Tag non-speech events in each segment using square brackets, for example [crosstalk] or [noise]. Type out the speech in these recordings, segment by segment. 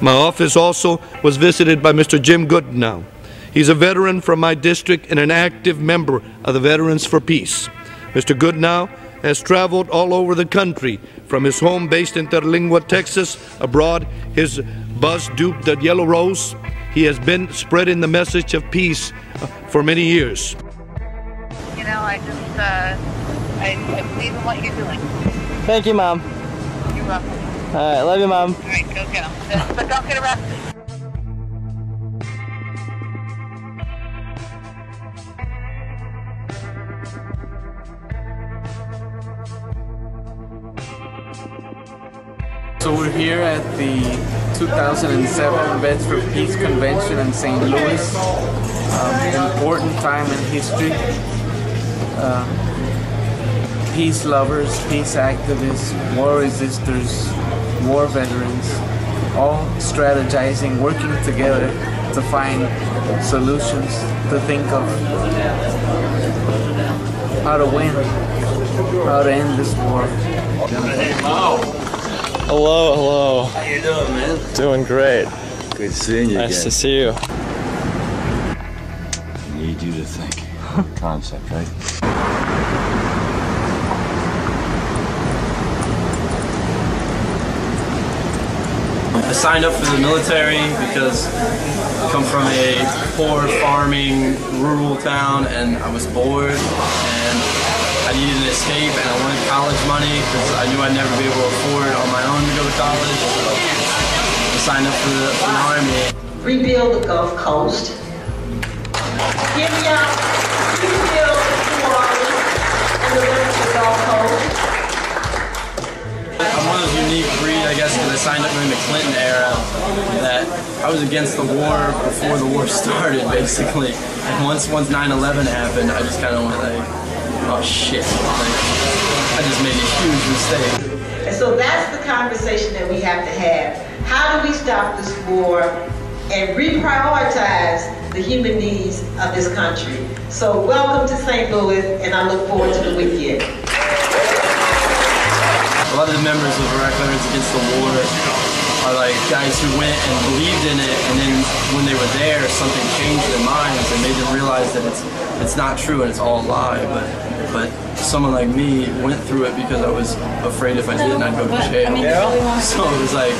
My office also was visited by Mr. Jim Goodnow. He's a veteran from my district and an active member of the Veterans for Peace. Mr. Goodnow has traveled all over the country, from his home based in Terlingua, Texas, abroad, his bus duped the Yellow Rose. He has been spreading the message of peace uh, for many years. You know, I just, uh, I, I believe in what you're doing. Thank you, Mom. You're welcome. All right, love you, Mom. All right, go get them. [laughs] But don't get arrested. So we're here at the 2007 Vets for Peace Convention in St. Louis. Um, important time in history. Uh, peace lovers, peace activists, war resistors, war veterans, all strategizing, working together to find solutions, to think of how to win, how to end this war. Hello, hello. How you doing, man? Doing great. Good seeing you Nice again. to see you. Need you to think. [laughs] Concept, right? I signed up for the military because I come from a poor farming rural town and I was bored and I needed an escape and I wanted college money because I knew I'd never be able to afford on my own to go to college. So I signed up for the, for the army. rebuild the Gulf Coast. Give me out, rebuild New Orleans and the rest of the Gulf Coast. I'm one of those unique breed, I guess, because I signed up during the Clinton era. That I was against the war before the war [laughs] started, basically. And once once 9/11 happened, I just kind of went like, oh shit, like, I just made a huge mistake. And so that's the conversation that we have to have. How do we stop this war and reprioritize the human needs of this country? So welcome to St. Louis, and I look forward to the weekend. A lot of the members of Iraq Veterans Against the War are like guys who went and believed in it, and then when they were there, something changed their minds and made them realize that it's it's not true and it's all a lie. But but someone like me went through it because I was afraid if I didn't, I'd go to jail. [laughs] So it was like.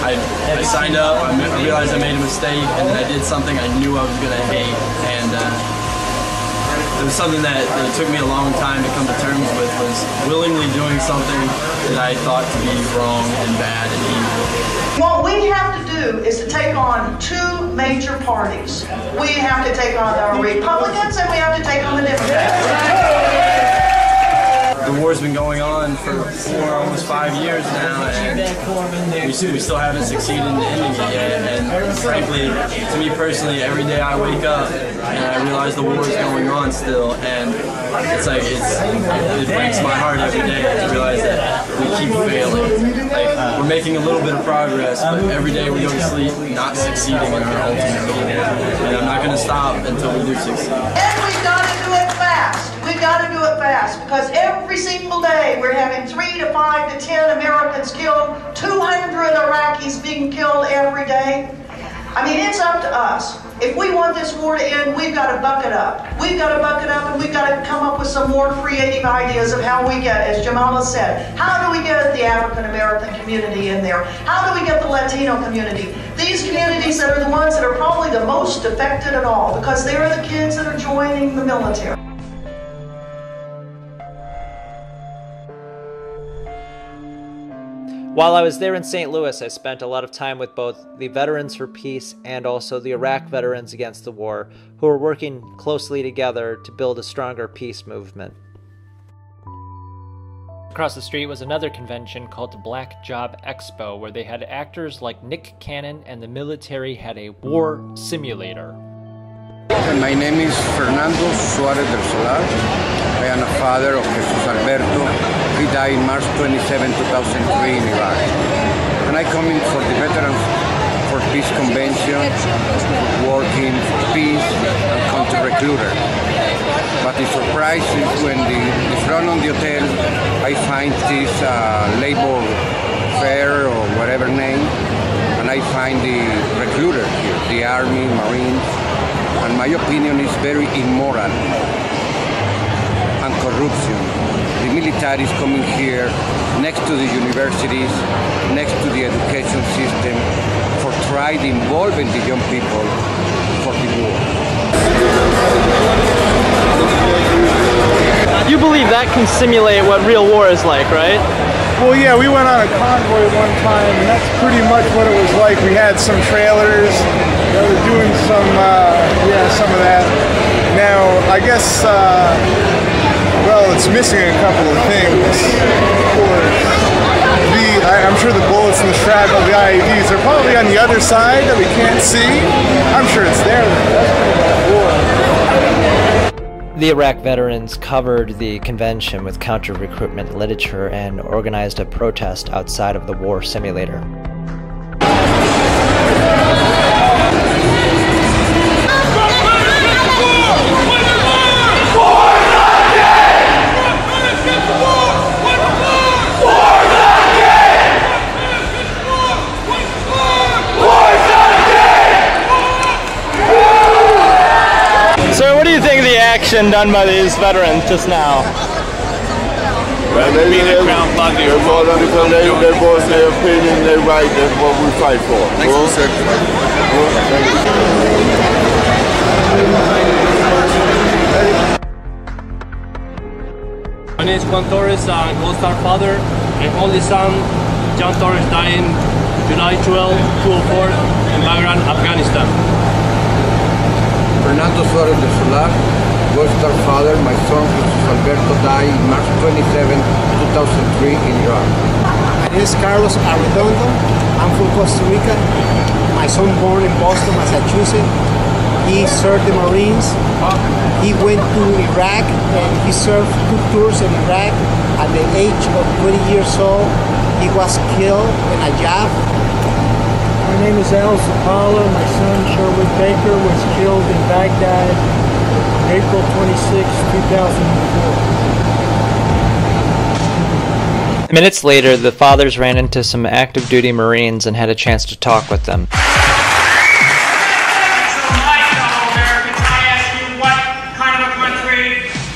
I, I signed up, I, I realized I made a mistake, and then I did something I knew I was going to hate. And uh, it was something that, it took me a long time to come to terms with was willingly doing something that I thought to be wrong and bad and evil. What we have to do is to take on two major parties. We have to take on the Republicans and we have to take on the Democrats. The war's been going on for four, almost five years now, and we, we still haven't succeeded in ending it yet. And frankly, to me personally, every day I wake up and I realize the war is going on still, and it's like it's it breaks my heart every day to realize that we keep failing. Like we're making a little bit of progress, but every day we go to sleep not succeeding in our ultimate goal. And I'm not going to stop until we do succeed. And we gotta do it fast. We gotta do it fast because every single day we're having three to five to ten Americans killed, 200 Iraqis being killed every day. I mean, it's up to us. If we want this war to end, we've got to buck it up. We've got to buck it up and we've got to come up with some more creative ideas of how we get, as Jamala said, how do we get the African American community in there? How do we get the Latino community? These communities that are the ones that are probably the most affected at all because they're the kids that are joining the military. While I was there in St. Louis, I spent a lot of time with both the Veterans for Peace and also the Iraq Veterans Against the War, who are working closely together to build a stronger peace movement. Across the street was another convention called the Black Job Expo, where they had actors like Nick Cannon and the military had a war simulator. My name is Fernando Suarez del Solar. I am a father of Jesus Alberto. He died March 27, 2003 in Iraq. And I come in for the Veterans for Peace Convention, working for peace and counter-recruiter. But the surprise is when the, the front on the hotel, I find this uh, label fair or whatever name, and I find the recruiter here, the Army, Marines, and my opinion is very immoral and corruption. The military is coming here next to the universities, next to the education system, for trying involving the young people for the war. You believe that can simulate what real war is like, right? Well, yeah, we went on a convoy one time, and that's pretty much what it was like. We had some trailers that were doing some, uh, yeah, some of that. Now, I guess uh, well it's missing a couple of things. The, I, I'm sure the bullets and the shrapnel, of the IEDs, are probably on the other side that we can't see. I'm sure it's there. The Iraq veterans covered the convention with counter recruitment literature and organized a protest outside of the war simulator. Action done by these veterans just now? Man, they, they, they, they fall under because they, they voice their opinion, they right, that's what we fight for. Thanks, well, sir. Well, thank you. My name is Juan Torres, I'm Gold-Star father and only son. John Torres died in July 12, 2004 in Bagram, Afghanistan. Fernando Suarez de Solar, Gold-Star father, my son Jesus Alberto died March 27, 2003 in Iraq. My name is Carlos Arredondo. I'm from Costa Rica. My son born in Boston, Massachusetts. He served the Marines. He went to Iraq and he served two tours in Iraq. At the age of 20 years old, he was killed in Najaf. My name is Al Zappala. My son Sherwood Baker was killed in Baghdad on April 26, 2004. Minutes later, the fathers ran into some active duty Marines and had a chance to talk with them.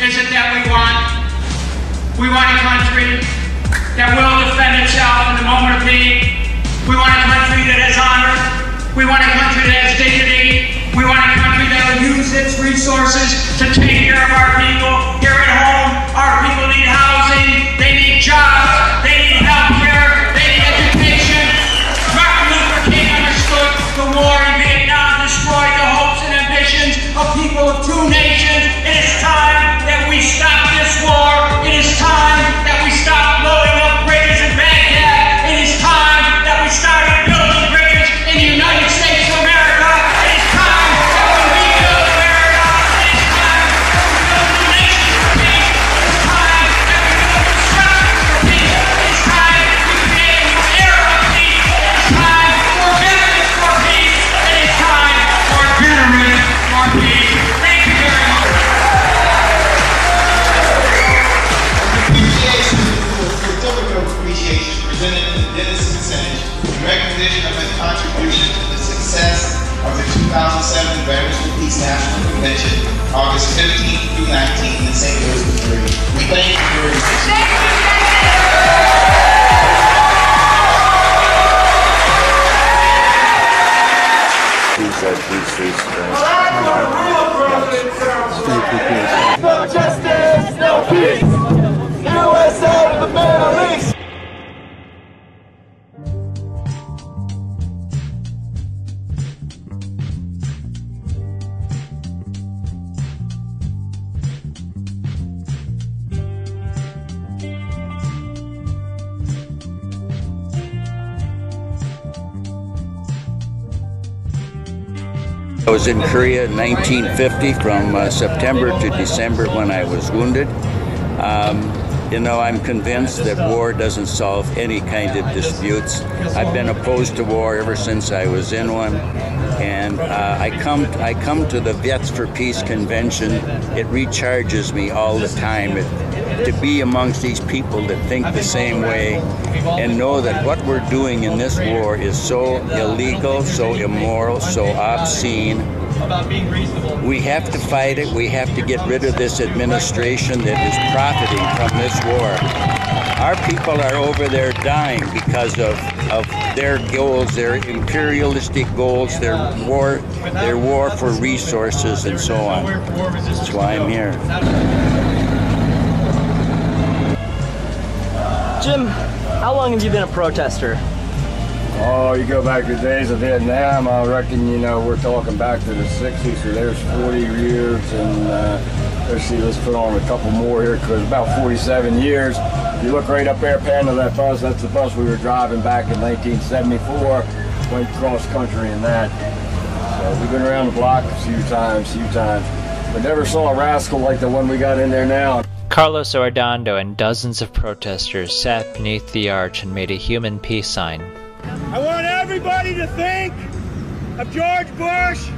is it that we want? A country that will defend itself in the moment of need. We want a country that has honor. We want a country that has dignity. We want a country that will use its resources to take care of our people Korea in 1950 from uh, September to December when I was wounded. Um, You know, I'm convinced that war doesn't solve any kind of disputes. I've been opposed to war ever since I was in one, and uh, I come I come to the Vets for Peace convention. It recharges me all the time. It, to be amongst these people that think the same way and know that what we're doing in this war is so illegal, so immoral, so obscene about being reasonable. we have to fight it. We have to get rid of this administration that is profiting from this war. Our people are over there dying because of, of their goals, their imperialistic goals, their war, their war for resources and so on. That's why I'm here. Jim, how long have you been a protester? Oh, you go back to the days of Vietnam, I reckon, you know, we're talking back to the 60s, so there's 40 years, and uh, let's see, let's put on a couple more here, because about 47 years. If you look right up there, pan that bus, that's the bus we were driving back in 1974, went cross country in that. So we've been around the block a few times, few times, but never saw a rascal like the one we got in there now. Carlos Arredondo and dozens of protesters sat beneath the arch and made a human peace sign. I want everybody to think of George Bush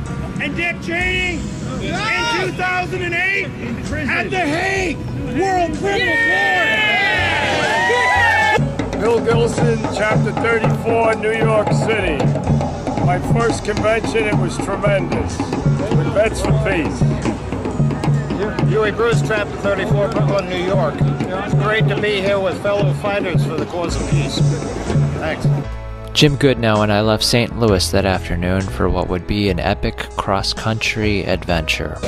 and Dick Cheney in 2008 at The Hague World Criminal Court. Bill Gilson, Chapter 34, New York City. My first convention, it was tremendous. With Vets for Peace. Huey Bruce, Chapter 34, Brooklyn, New York. It's great to be here with fellow fighters for the cause of peace. Thanks. Jim Goodnow and I left St. Louis that afternoon for what would be an epic cross country adventure.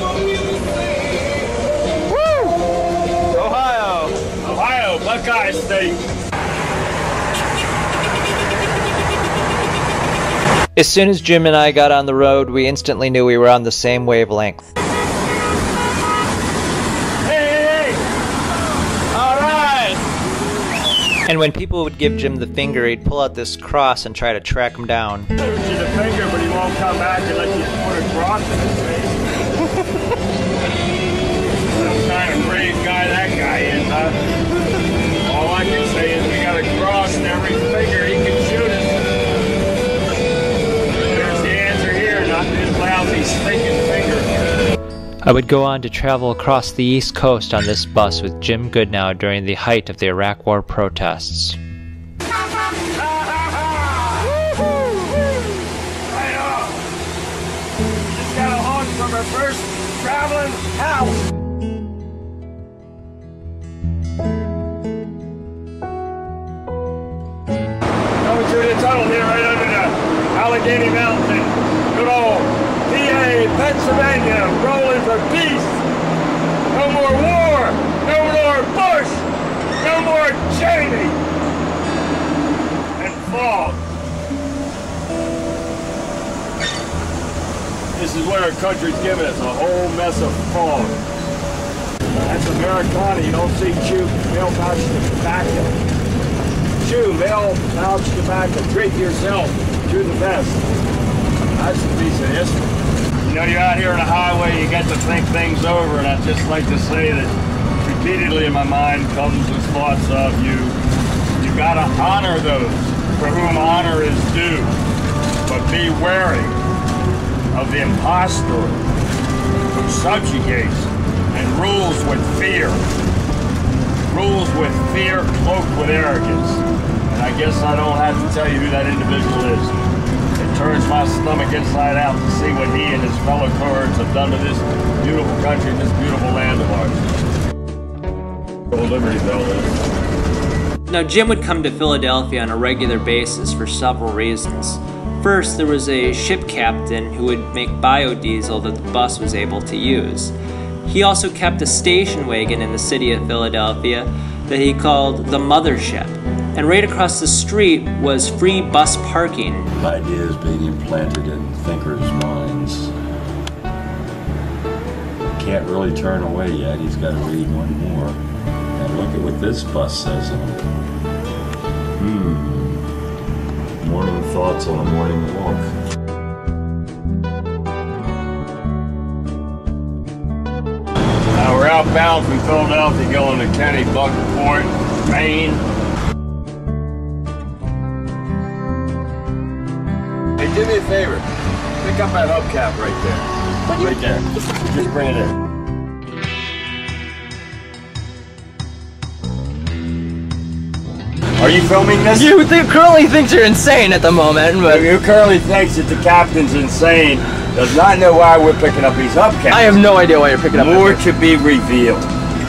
Ohio! Ohio, Buckeye State. As soon as Jim and I got on the road, we instantly knew we were on the same wavelength. And when people would give Jim the finger, he'd pull out this cross and try to track him down. Gives you the finger, but he won't come back unless you put a cross in his face. I would go on to travel across the East Coast on this bus with Jim Goodnow during the height of the Iraq War protests. Coming through the tunnel here right under the Allegheny Mountain. Good old Pennsylvania, rolling for peace. No more war. No more Bush. No more Cheney. And fog. This is what our country's giving us, a whole mess of fog. That's Americana. You don't see chew Mail Pouch tobacco. Chew Mail Pouch tobacco. Treat yourself. Do the best. That's a piece of history. Know, you're out here on the highway, you get to think things over, and I'd just like to say that repeatedly in my mind comes this thoughts of you. You gotta honor those for whom honor is due, but be wary of the impostor who subjugates and rules with fear. Rules with fear cloaked with arrogance. And I guess I don't have to tell you who that individual is. Turns my stomach inside out to see what he and his fellow cohorts have done to this beautiful country and this beautiful land of ours. Now, Jim would come to Philadelphia on a regular basis for several reasons. First, there was a ship captain who would make biodiesel that the bus was able to use. He also kept a station wagon in the city of Philadelphia that he called the Mothership. And right across the street was free bus parking. Ideas being implanted in thinkers' minds. Can't really turn away yet. He's got to read one more. And look at what this bus says on it. Hmm. Morning thoughts on a morning walk. Now we're southbound from Philadelphia going to Kennebunkport, Maine. Do me a favor. Pick up that hubcap right there. Right there. Just bring it in. Are you filming this? You th- currently thinks you're insane at the moment, but You currently thinks that the captain's insane does not know why we're picking up these hubcaps. I have no idea why you're picking up. More to be revealed.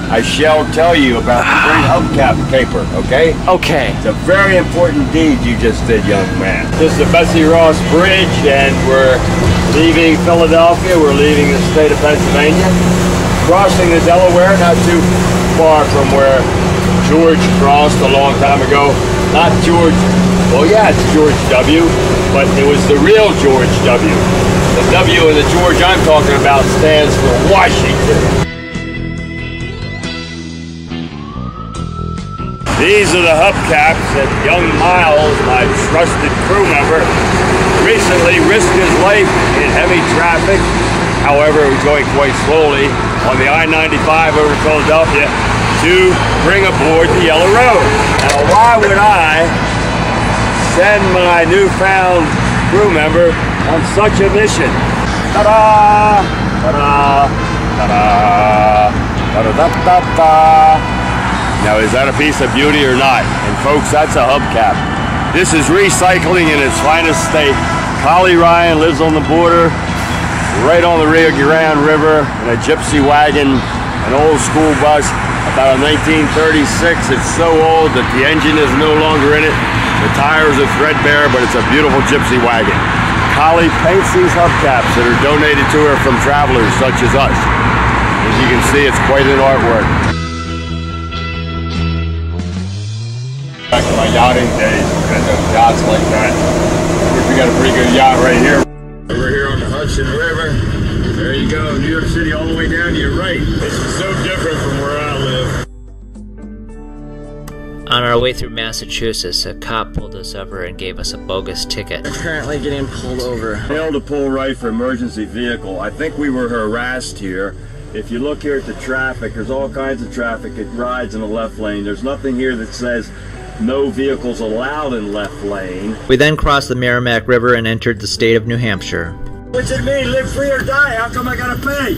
I shall tell you about the great ah. hubcap caper, okay? Okay. It's a very important deed you just did, young man. This is the Betsy Ross Bridge, and we're leaving Philadelphia. We're leaving the state of Pennsylvania, crossing the Delaware, not too far from where George crossed a long time ago. Not George, well, yeah, it's George W., but it was the real George W. The W in the George I'm talking about stands for Washington. These are the hubcaps that young Miles, my trusted crew member, recently risked his life in heavy traffic. However, he was going quite slowly on the I-95 over Philadelphia to bring aboard the Yellow Rose. Now, why would I send my newfound crew member on such a mission? Ta-da! Ta-da! Ta-da! Ta-da-da-da-da! Now, is that a piece of beauty or not? And folks, that's a hubcap. This is recycling in its finest state. Collie Ryan lives on the border, right on the Rio Grande River, in a gypsy wagon, an old school bus, about a 1936. It's so old that the engine is no longer in it. The tires are threadbare, but it's a beautiful gypsy wagon. Collie paints these hubcaps that are donated to her from travelers such as us. As you can see, it's quite an artwork. Back to my yachting days, we had those yachts like that. We got a pretty good yacht right here. Over here on the Hudson River. There you go, New York City all the way down to your right. This is so different from where I live. On our way through Massachusetts, a cop pulled us over and gave us a bogus ticket. currently getting pulled over. Failed to pull right for emergency vehicle. I think we were harassed here. If you look here at the traffic, there's all kinds of traffic. It rides in the left lane. There's nothing here that says no vehicles allowed in left lane. We then crossed the Merrimack River and entered the state of New Hampshire. What's it mean? Live free or die? How come I gotta pay?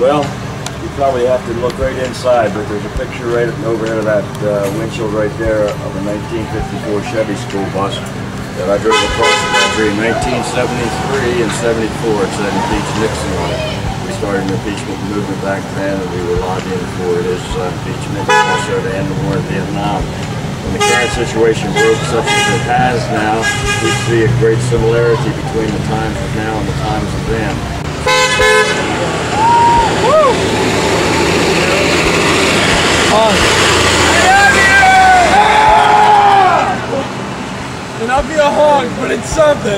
Well, you probably have to look right inside, but there's a picture right overhead of that uh, windshield right there of a 1954 Chevy school bus that I drove across the country in 1973 and 74. It said impeach Nixon on it. We started an impeachment movement back then, and we were lobbying for his uh, impeachment, also to end the war in Vietnam. When the current situation broke such as it has now, we see a great similarity between the times of now and the times of then. I'll be a hog, but it's something.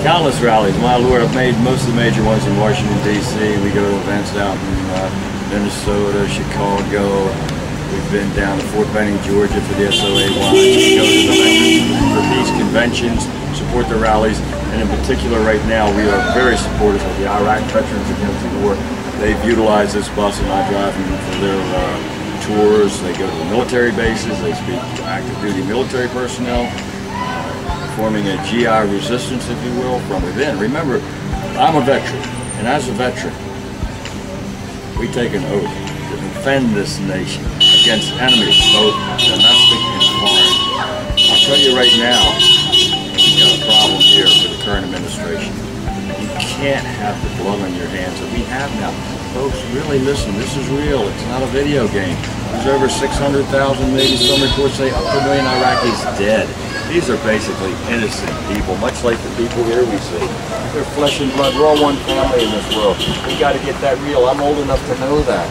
Countless rallies, my lord. I've made most of the major ones in Washington, D.C. We go to events out in uh, Minnesota, Chicago. We've been down to Fort Benning, Georgia for the SOA Watch. We go to the Peace conventions, support the rallies, and in particular right now we are very supportive of the Iraq Veterans Against the War. They've utilized this bus and I drive them for their uh, tours. They go to the military bases. They speak to active duty military personnel forming a GI resistance, if you will, from within. Remember, I'm a veteran, and as a veteran, we take an oath to defend this nation against enemies, both domestic and foreign. I'll tell you right now, we got a problem here with the current administration. You can't have the blood on your hands that we have now. Folks, really listen, this is real. It's not a video game. There's over 600,000, maybe some reports say up to a million Iraqis dead. These are basically innocent people, much like the people here we see. They're flesh and blood. We're all one family in this world. We got to get that real. I'm old enough to know that.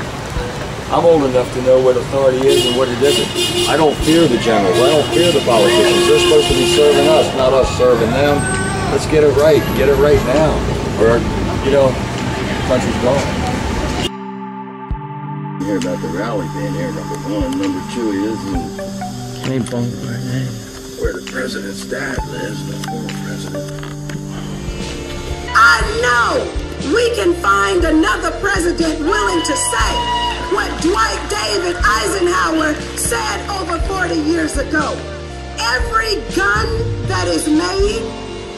I'm old enough to know what authority is and what it isn't. I don't fear the generals. I don't fear the politicians. They're supposed to be serving us, not us serving them. Let's get it right. Get it right now. Or, you know, the country's gone. You hear about the rally being here, number one. Number two, it isn't Kennebunkport, where the president's dad lives, the former president. I know we can find another president willing to say what Dwight David Eisenhower said over 40 years ago. Every gun that is made,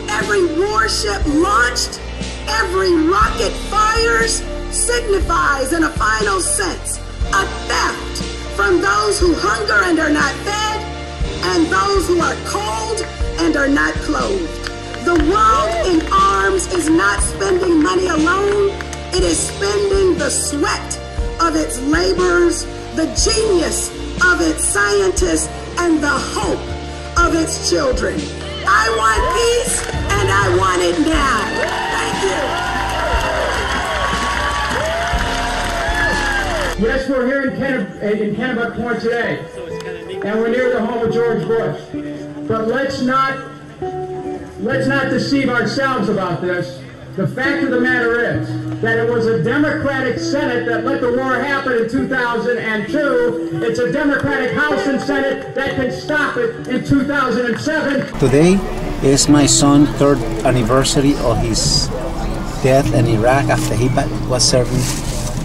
every warship launched, every rocket fires signifies in a final sense a theft from those who hunger and are not fed and those who are cold and are not clothed. The world in arms is not spending money alone, it is spending the sweat of its laborers, the genius of its scientists, and the hope of its children. I want peace, and I want it now. Thank you. Yes, we're here in, in Point today, and we're near the home of George Bush. But let's not let's not deceive ourselves about this. The fact of the matter is that it was a Democratic Senate that let the war happen in 2002. It's a Democratic House and Senate that can stop it in 2007. Today is my son's third anniversary of his death in Iraq after he was serving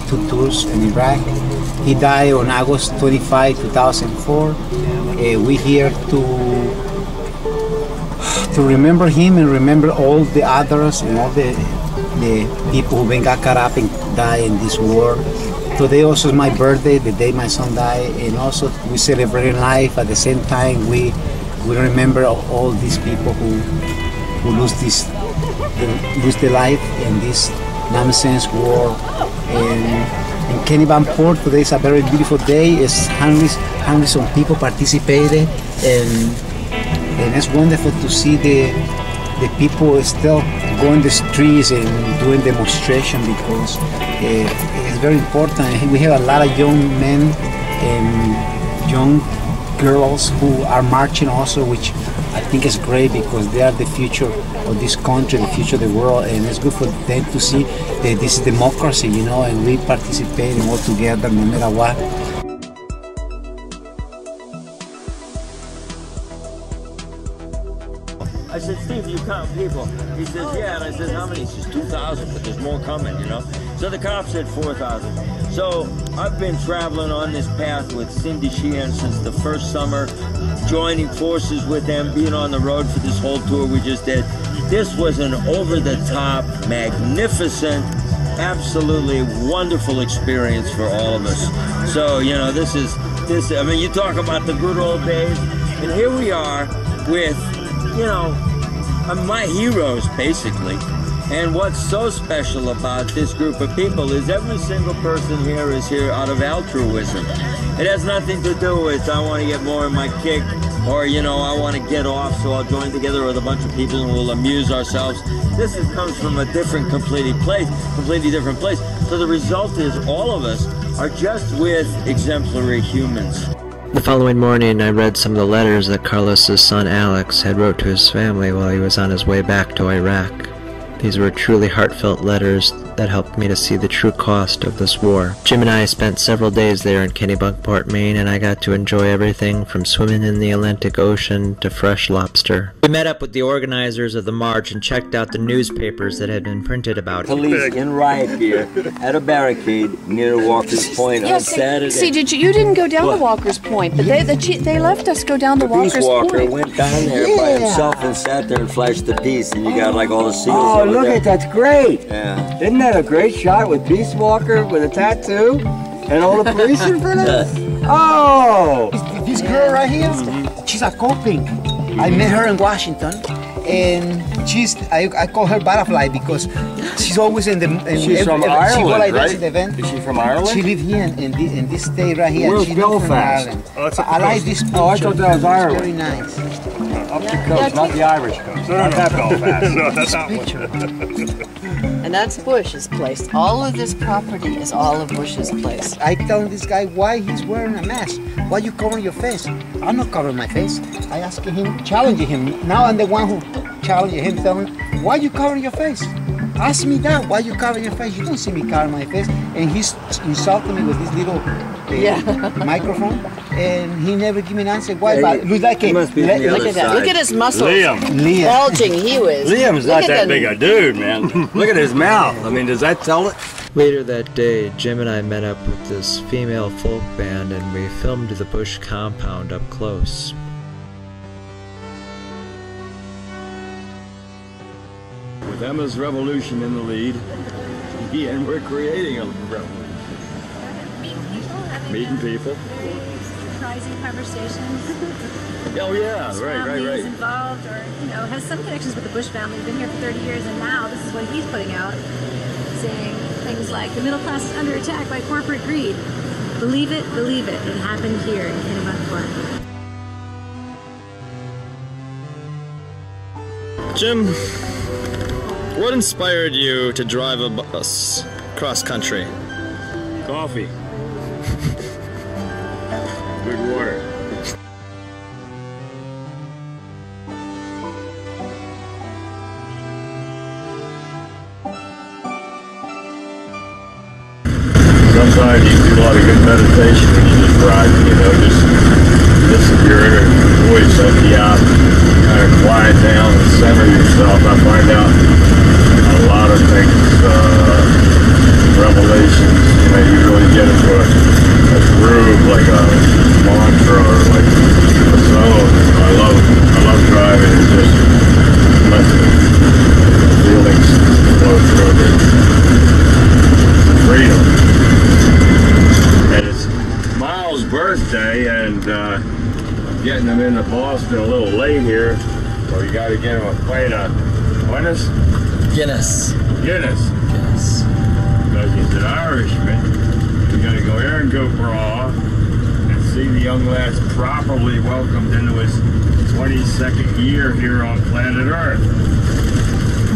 two tours in Iraq. He died on August 25, 2004. Uh, we here to to remember him and remember all the others and all the the people who been got caught up and died in this war. Today also is my birthday, the day my son died, and also we celebrate life. At the same time, we we remember all these people who who lose this lose their life in this nonsense war. And in Kennebunkport, today is a very beautiful day. It's hundreds hundreds of people participated and and it's wonderful to see the the people still going the streets and doing demonstration because uh, it's very important. We have a lot of young men and young girls who are marching also, which I think it's great because they are the future of this country, the future of the world, and it's good for them to see that this is democracy, you know, and we participate work together no matter what. I said, Steve, you count people? He says, yeah. And I said, how many? He says, 2,000, but there's more coming, you know? So the cop said 4,000. So I've been traveling on this path with Cindy Sheehan since the first summer, joining forces with them, being on the road for this whole tour we just did. This was an over-the-top, magnificent, absolutely wonderful experience for all of us. So, you know, this is, this. I mean, you talk about the good old days, and here we are with you know, uh, my heroes, basically. And what's so special about this group of people is every single person here is here out of altruism. It has nothing to do with, I want to get more of my kick, or, you know, I want to get off, so I'll join together with a bunch of people and we'll amuse ourselves. This is, comes from a different, completely place, completely different place. So the result is all of us are just with exemplary humans. The following morning, I read some of the letters that Carlos's son Alex had wrote to his family while he was on his way back to Iraq. These were truly heartfelt letters that helped me to see the true cost of this war. Jim and I spent several days there in Kennebunkport, Maine, and I got to enjoy everything from swimming in the Atlantic Ocean to fresh lobster. We met up with the organizers of the march and checked out the newspapers that had been printed about it. Police in riot gear at a barricade near Walker's Point Yeah, on see, Saturday. see, did you? You didn't go down What? to Walker's Point, but they, the, they left us go down to Peace Walker's Walker went down there by himself and sat there and flashed the piece, and you got like all the seals Oh, over look there. at that's great. Yeah. Isn't that a great shot with Peace Walker with a tattoo and all the police in front of us? [laughs] Oh! This girl right here, she's a coping. I met her in Washington, and she's I, I call her butterfly because she's always in the. In She's ev- from ev- she Ireland, go like right? this event. Is she from Ireland? She live here in, in, this, in this state right here. Where's She's from Belfast? Ireland. Oh, it's But up I like this picture. Oh, I thought that was It's Ireland. Very nice. Up the coast, not the Irish coast. not that Belfast. [laughs] no, that's not [laughs] That's Bush's place. All of this property is all of Bush's place. I tell this guy why he's wearing a mask. Why you covering your face? I'm not covering my face. I asking him, challenging him. Now I'm the one who challenging him, telling him, why you covering your face? ask me that. Why you covering your face? You don't see me cover my face. And he's insulting me with this little uh, Yeah. microphone. And he never give me an answer. Why? Yeah, but look like he a, must be on the look other at that. side. Look at his muscles. Liam. Liam. Bulging he was. Liam's Look not that the- big a dude, man. [laughs] Look at his mouth. I mean, does that tell it? Later that day, Jim and I met up with this female folk band and we filmed the Bush compound up close. With Emma's revolution in the lead, [laughs] and we're creating a revolution. Meeting people. surprising conversations. [laughs] Oh yeah, His right, right, family is right. involved or, you know, has some connections with the Bush family. Been here for 30 years and now this is what he's putting out. Saying things like, the middle class is under attack by corporate greed. Believe it, believe it. It happened here in Kennebunkport. Jim, what inspired you to drive a bus cross country? Coffee. Good water. Sometimes you do a lot of good meditation and you just ride, you know, just your inner voice empty out, kind of quiet down and center yourself. I find out a lot of things, uh, revelations, you know, you really get into a, a groove, like a mantra or like a zone. I love, I love driving and just let the feelings flow through me. Freedom. And it's Miles' birthday, and uh, getting him into Boston a little late here. So you got to get him a plate of. Guinness. Guinness. Guinness. Because he's an Irishman. You got to go there and go bra and see the young lad's properly welcomed into his 22nd year here on planet Earth.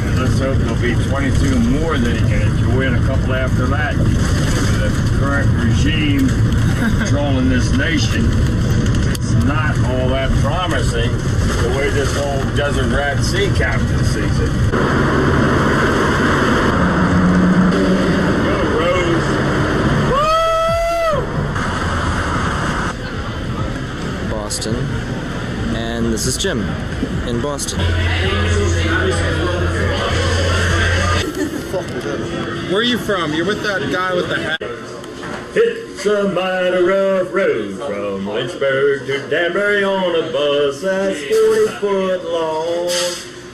And let's hope there'll be 22 more that he can enjoy and a couple after that. The current regime controlling this nation, it's not all that promising the way this old desert rat sea captain sees it. This is Jim in Boston. Where are you from? You're with that guy with the hat. It's a mighty rough road from Lynchburg to Danbury on a bus that's 40 foot long.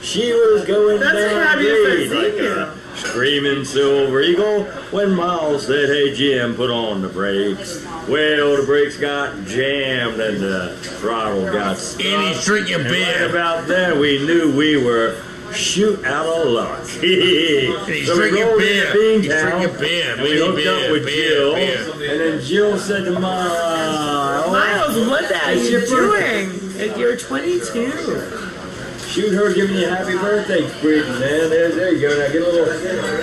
She was going That's the down grade I've like a screaming silver eagle when Miles said, Hey Jim, put on the brakes. Well, the brakes got jammed and the throttle got stuck. And he's drinking And beer. Right about then, we knew we were shoot out of luck. He's [laughs] So we drinking rolled beer. into Beantown, He's drinking beer. And we Beer, hooked up with beer, Jill. beer. And then Jill said to Miles, Miles, what the hell are you doing? If you're 22. Shoot her giving you a happy birthday greeting, man. There, there you go. Now get a little.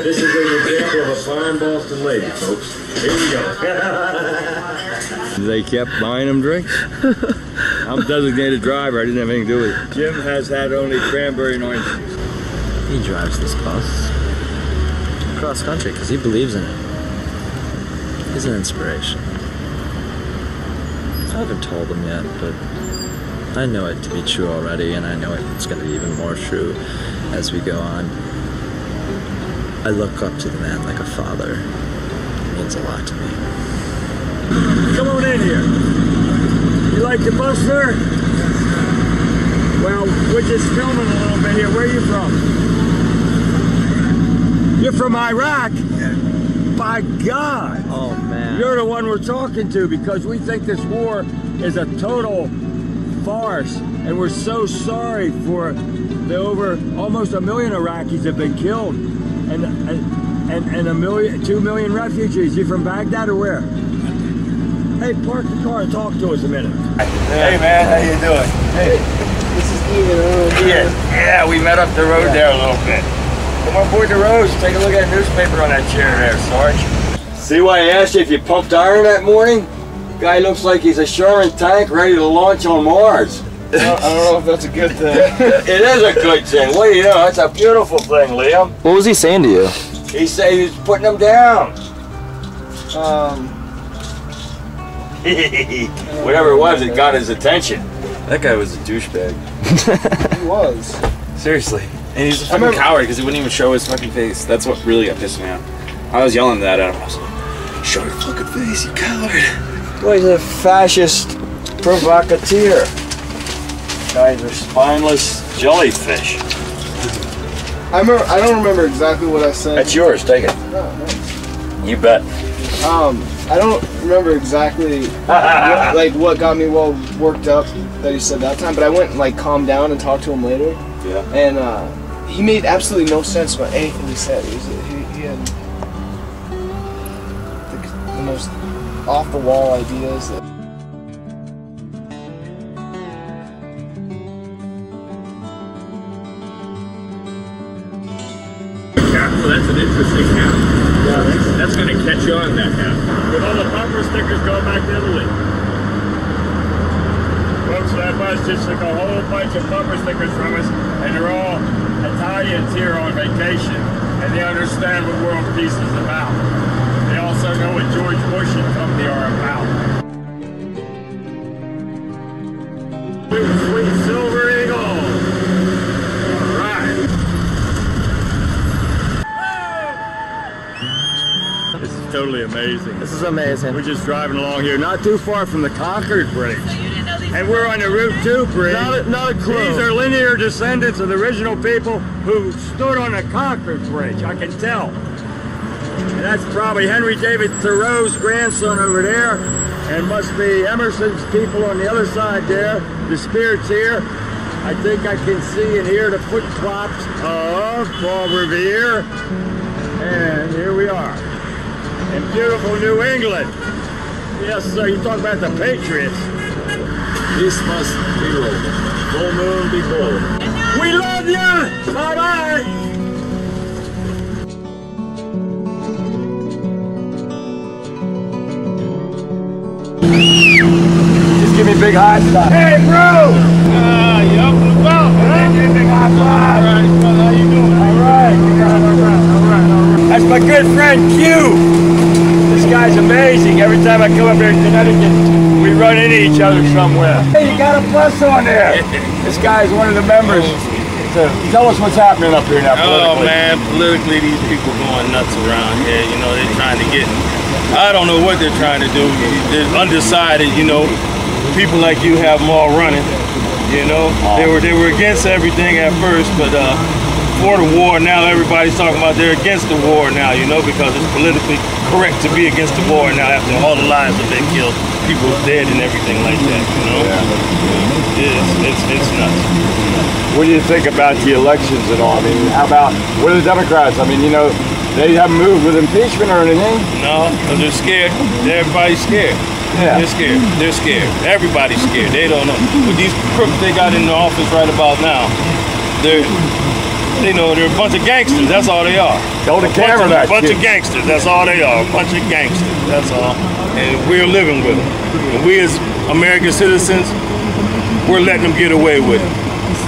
This is an example of a fine Boston lady, folks. Here you go. they kept buying him drinks. I'm a designated driver. I didn't have anything to do with it. Jim has had only cranberry and orange juice. He drives this bus cross country because he believes in it. He's an inspiration. I haven't told him yet, but I know it to be true already, and I know it's going to be even more true as we go on. I look up to the man like a father. It means a lot to me. Come on in here. You like the bus, sir? Well, we're just filming a little bit here. Where are you from? You're from Iraq? By God. Oh, man. You're the one we're talking to because we think this war is a total farce. And we're so sorry for the over almost a million Iraqis have been killed. And, and, and, and a million, two million refugees. You from Baghdad or where? Hey, park the car and talk to us a minute. Hey man, how you doing? Hey. This is Ian. Ian. Yeah, we met up the road there a little bit. Come on board the road. Take a look at the newspaper on that chair there, Sarge. See why I asked you if you pumped iron that morning? Guy looks like he's a Sherman tank ready to launch on Mars. I don't know if that's a good thing. [laughs] it is a good thing. What do you know? That's a beautiful thing, Liam. What was he saying to you? He said he was putting them down. Um, [laughs] Whatever it was, it got his attention. That guy was a douchebag. [laughs] he was. Seriously. And he's a fucking remember- coward because he wouldn't even show his fucking face. That's what really got pissed me off. I was yelling that at him. I was like, show your fucking face, you coward. Well, he's a fascist provocateur. Guys are spineless jellyfish. I remember. I don't remember exactly what I said. That's yours. Take it. Oh, nice. You bet. Um, I don't remember exactly [laughs] what, like what got me well worked up that he said that time, but I went and like calmed down and talked to him later. Yeah. And uh, he made absolutely no sense about anything he said. He, was, he, he had the, the most off the wall ideas. That, Well, that's an interesting hat. Yeah, that's, that's going to catch on, that hat. With all the bumper stickers going back to Italy. Folks, that bus just took a whole bunch of bumper stickers from us, and they're all Italians here on vacation, and they understand what world peace is about. They also know what George Bush and company are about. Sweet, sweet silver eagle. All right. This is totally amazing. This is amazing. We're just driving along here, not too far from the Concord Bridge. And we're on the Route 2 bridge. Not a- not a clue. These are linear descendants of the original people who stood on the Concord Bridge, I can tell. And that's probably Henry David Thoreau's grandson over there. And must be Emerson's people on the other side there. The spirits here. I think I can see and hear the foot clops of Paul Revere. And here we are in beautiful New England. Yes, sir. You talk about the Patriots. This must be Rome. Full moon be full. We love you. Bye big high five. Hey, bro! Ah, you up and? Give big high five. All right, brother. How you doing? All right. All right, all right. That's my good friend Q. This guy's amazing. Every time I come up here to Connecticut, we run into each other somewhere. Hey, you got a plus on there. this guy is one of the members. So tell us what's happening up here now. Oh man, politically these people going nuts around here. You know, they're trying to get. I don't know what they're trying to do. They're undecided. You know, people like you have them all running. You know, they were they were against everything at first, but uh, for the war now everybody's talking about they're against the war now. You know, because it's politically correct to be against the war now after all the lives that been killed, people dead and everything like that. You know, it's it's it's nuts. What do you think about the elections and all? I mean, how about what are the Democrats? I mean, you know, they haven't moved with impeachment or anything. No, because they're scared. Everybody's scared. Yeah. They're scared. They're scared. Everybody's scared. They don't know. But these crooks they got in the office right about now, they're they know they're a bunch of gangsters. That's all they are. Go to a camera bunch, that of, bunch kid. of gangsters. That's all they are. A bunch of gangsters. That's all. And we're living with them. And we as American citizens, we're letting them get away with it.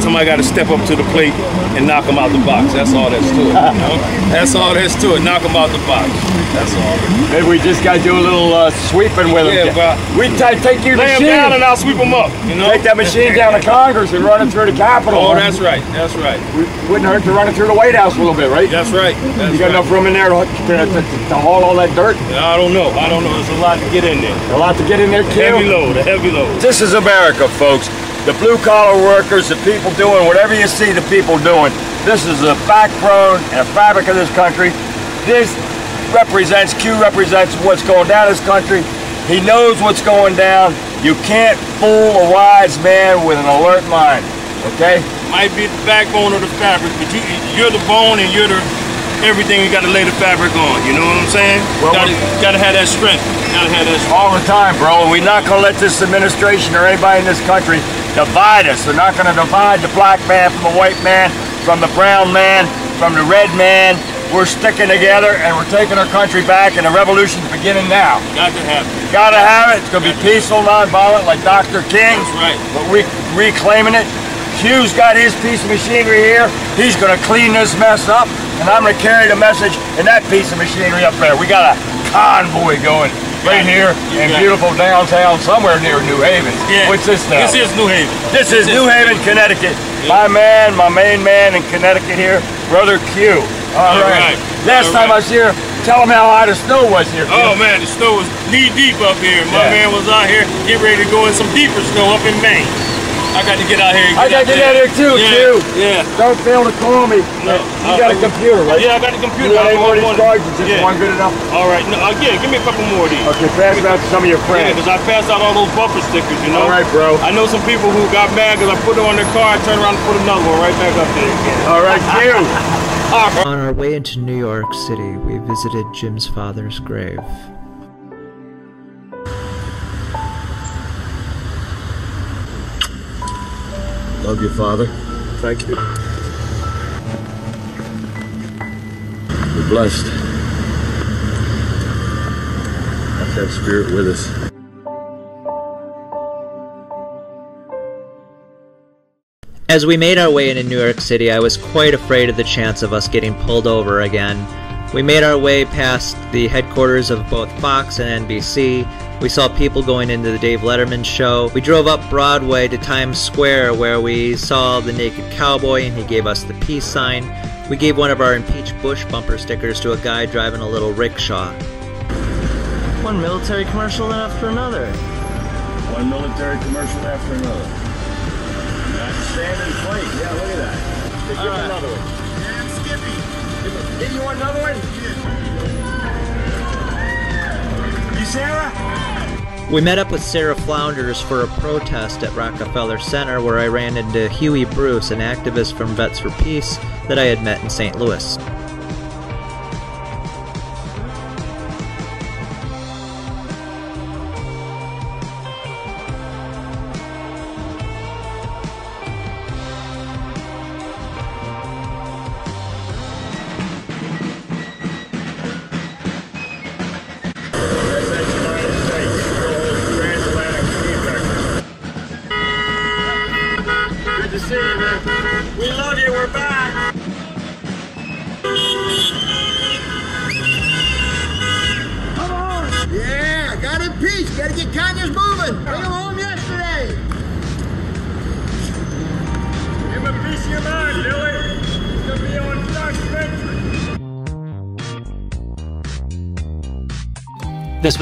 Somebody got to step up to the plate and knock them out the box. That's all that's to it. You know? That's all that's to it. Knock them out the box. That's all. Maybe we just got to do a little uh, sweeping with them. Yeah, but we take your lay 'em machine. down and I'll sweep them up. You know, Take that machine down to Congress and run it through the Capitol. Oh, that's right. That's right. Wouldn't hurt to run it through the White House a little bit, right? That's right. That's you got right. enough room in there to, to, to, to haul all that dirt? I don't know. I don't know. There's a lot to get in there. A lot to get in there, Q? heavy load. A heavy load. This is America, folks. The blue collar workers, the people doing whatever you see the people doing. This is the backbone and fabric of this country. This represents, Q represents what's going down in this country. He knows what's going down. You can't fool a wise man with an alert mind, okay? Might be the backbone of the fabric, but you, you're the bone and you're the everything. You got to lay the fabric on. You know what I'm saying? Well, gotta, gotta have that strength. Gotta have that strength. All the time, bro. And we're not going to let this administration or anybody in this country divide us. They're not going to divide the black man from the white man, from the brown man, from the red man. we're sticking together and we're taking our country back, and the revolution's beginning now. Got to have it. Gotta have it. It's gonna be peaceful, nonviolent, like Dr. King. That's right. But we reclaiming it. Q's got his piece of machinery here. He's gonna clean this mess up, and I'm gonna carry the message in that piece of machinery up there. We got a convoy going right here in beautiful downtown, somewhere near New Haven. Yeah. What's this now? This is New Haven. This is New Haven, Connecticut. My man, my main man in Connecticut here, Brother Q. All All right. right. Last All time I was here, tell him how high the snow was here. Q. Oh man, the snow was knee deep up here. My Yeah. man was out here getting ready to go in some deeper snow up in Maine. I got to get out here. and I gotta get out here too, yeah, Q. Yeah. Don't fail to call me. No, you uh, got a computer, right? Yeah, I got a computer. You got any more of these cards? Is just Yeah. one good enough? All right. No, uh, yeah, give me a couple more of these. Okay, pass it out to some of your Yeah, friends. because I passed out all those bumper stickers, you know. All right, bro. I know some people who got mad because I put it on their car, I turned around and put another one right back up there again. All right, [laughs] Q. On our way into New York City, we visited Jim's father's grave. Love you, Father. Thank you. We're blessed. Have that spirit with us. As we made our way into New York City, I was quite afraid of the chance of us getting pulled over again. We made our way past the headquarters of both Fox and NBC. We saw people going into the Dave Letterman show. We drove up Broadway to Times Square where we saw the naked cowboy and he gave us the peace sign. We gave one of our Impeach Bush bumper stickers to a guy driving a little rickshaw. One military commercial after another. One military commercial after another. Not standing plate. Yeah, look at that. Give me another one. And Skippy. Give you want another one? You Sarah? We met up with Sarah Flounders for a protest at Rockefeller Center where I ran into Huey Bruce, an activist from Vets for Peace that I had met in St. Louis.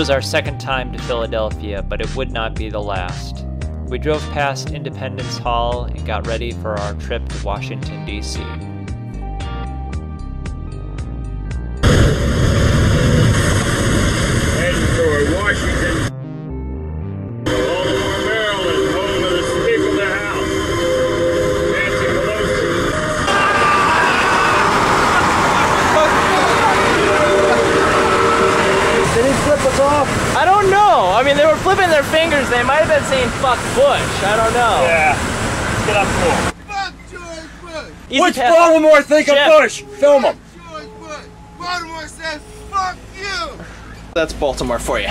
Was our second time to Philadelphia, but it would not be the last. We drove past Independence Hall and got ready for our trip to Washington, D.C. Bush." I don't know. Yeah. Get up for him. Fuck George Bush. Easy What's pass- Baltimore think of Bush? Film him. George Bush. Baltimore says, fuck you. That's Baltimore for you.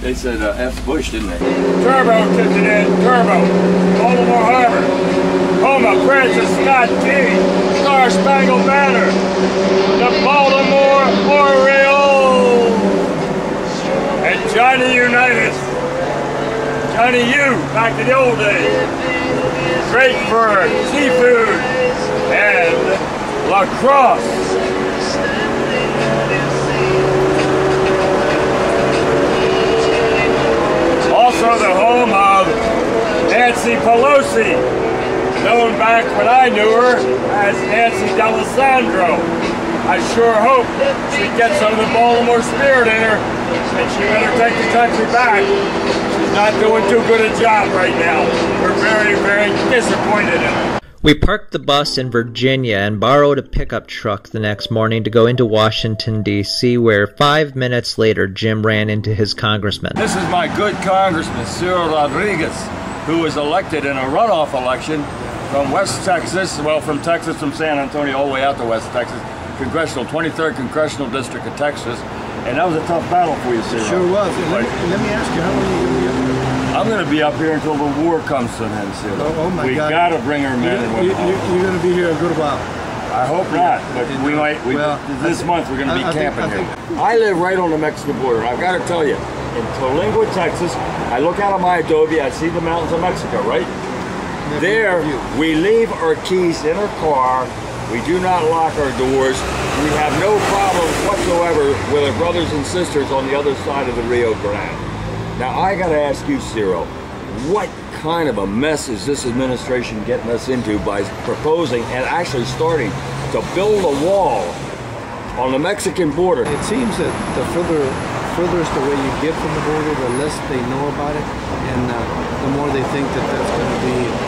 They said uh, F. Bush, didn't they? Turbo kicking in. Turbo. Baltimore Harbor. Home of Francis Scott Key. Star Spangled Banner. The Baltimore Orioles. And Johnny Unitas. Johnny you, Back to the old days. Drakeford. Seafood. And lacrosse. Also the home of Nancy Pelosi, known back when I knew her as Nancy D'Alessandro. I sure hope she gets some of the Baltimore spirit in her and she better take the country back. Not doing too good a job right now. We're very, very disappointed in. We parked the bus in Virginia and borrowed a pickup truck the next morning to go into Washington, D.C., where five minutes later Jim ran into his congressman. This is my good congressman, Ciro Rodriguez, who was elected in a runoff election from West Texas, well, from Texas, from San Antonio, all the way out to West Texas, congressional, 23rd congressional district of Texas, and that was a tough battle for you, Ciro. Sure was. And let, me, let me ask you, how long are you going to be up there? I'm going to be up here until the war comes to an end, Ciro. Oh, oh my we God. got to bring our men and You, women home. you, you're going to be here a good while. I hope not, but we might. We, Well, this I thi- month we're going to be I- I think- camping I here. I live right on the Mexican border. I've got to tell you, in Terlingua, Texas, I look out of my adobe, I see the mountains of Mexico, right? There, we leave our keys in our car. We do not lock our doors. We have no problems whatsoever with our brothers and sisters on the other side of the Rio Grande. Now, I got to ask you, Ciro, what kind of a mess is this administration getting us into by proposing and actually starting to build a wall on the Mexican border? It seems that the further furthest away you get from the border, the less they know about it, and uh, the more they think that that's going to be.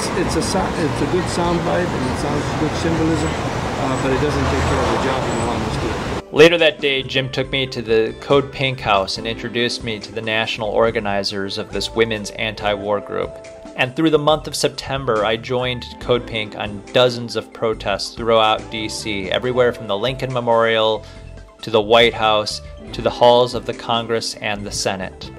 It's it's a it's a good soundbite and it sounds good symbolism, uh, but it doesn't take care of the job in all honesty. Later that day, Jim took me to the Code Pink house and introduced me to the national organizers of this women's anti war group. And through the month of September, I joined Code Pink on dozens of protests throughout DC, everywhere from the Lincoln Memorial to the White House to the halls of the Congress and the Senate.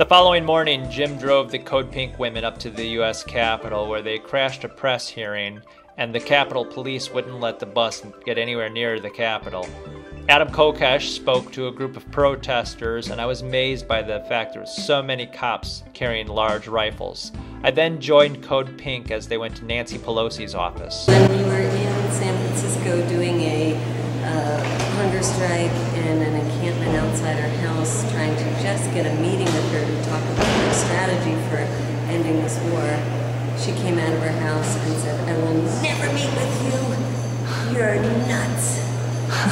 The following morning, Jim drove the Code Pink women up to the U.S. Capitol where they crashed a press hearing, and the Capitol Police wouldn't let the bus get anywhere near the Capitol. Adam Kokesh spoke to a group of protesters, and I was amazed by the fact there were so many cops carrying large rifles. I then joined Code Pink as they went to Nancy Pelosi's office. When we were in San Francisco doing a uh, hunger strike and an encampment outside our house, trying to just get a meeting with her to talk about her strategy for ending this war, she came out of her house and said, I will never meet with you. You're nuts.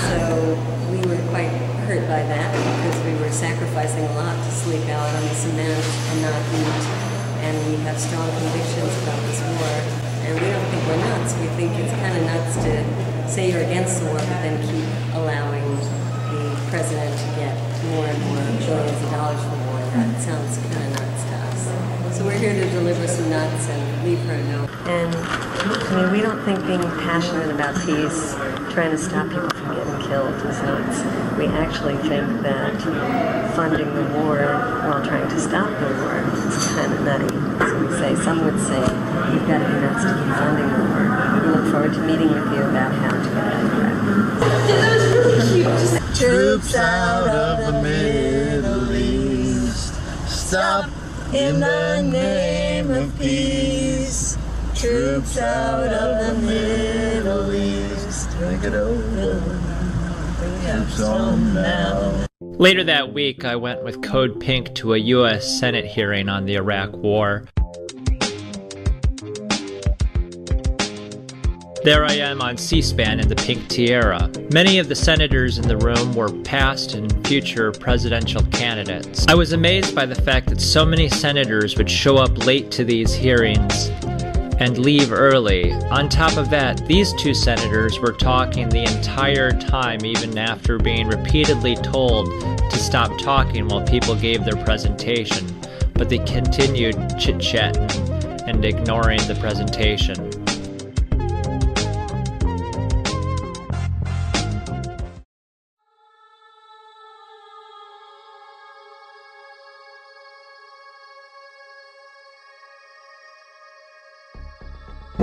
So we were quite hurt by that because we were sacrificing a lot to sleep out on the cement and not eat. And we have strong convictions about this war. And we don't think we're nuts. We think it's kind of nuts to say you're against the war, but then keep allowing the president to get more and more billions of dollars for war. That sounds kind of. So we're here to deliver some nuts and leave her a note. And I mean, we don't think being passionate about peace, trying to stop people from getting killed is nuts. We actually think that funding the war while trying to stop the war is kind of nutty. So we say, some would say, you've got to be nuts to keep funding the war. We look forward to meeting with you about how to get out of That was really cute. Troops out of the Middle East. Stop in the name of peace. Troops out of the Middle East. Take it over. Later that week, I went with Code Pink to a U.S. Senate hearing on the Iraq War. There I am on C SPAN in the pink tiara. Many of the senators in the room were past and future presidential candidates. I was amazed by the fact that so many senators would show up late to these hearings and leave early. On top of that, these two senators were talking the entire time, even after being repeatedly told to stop talking while people gave their presentation. But they continued chit chatting and ignoring the presentation.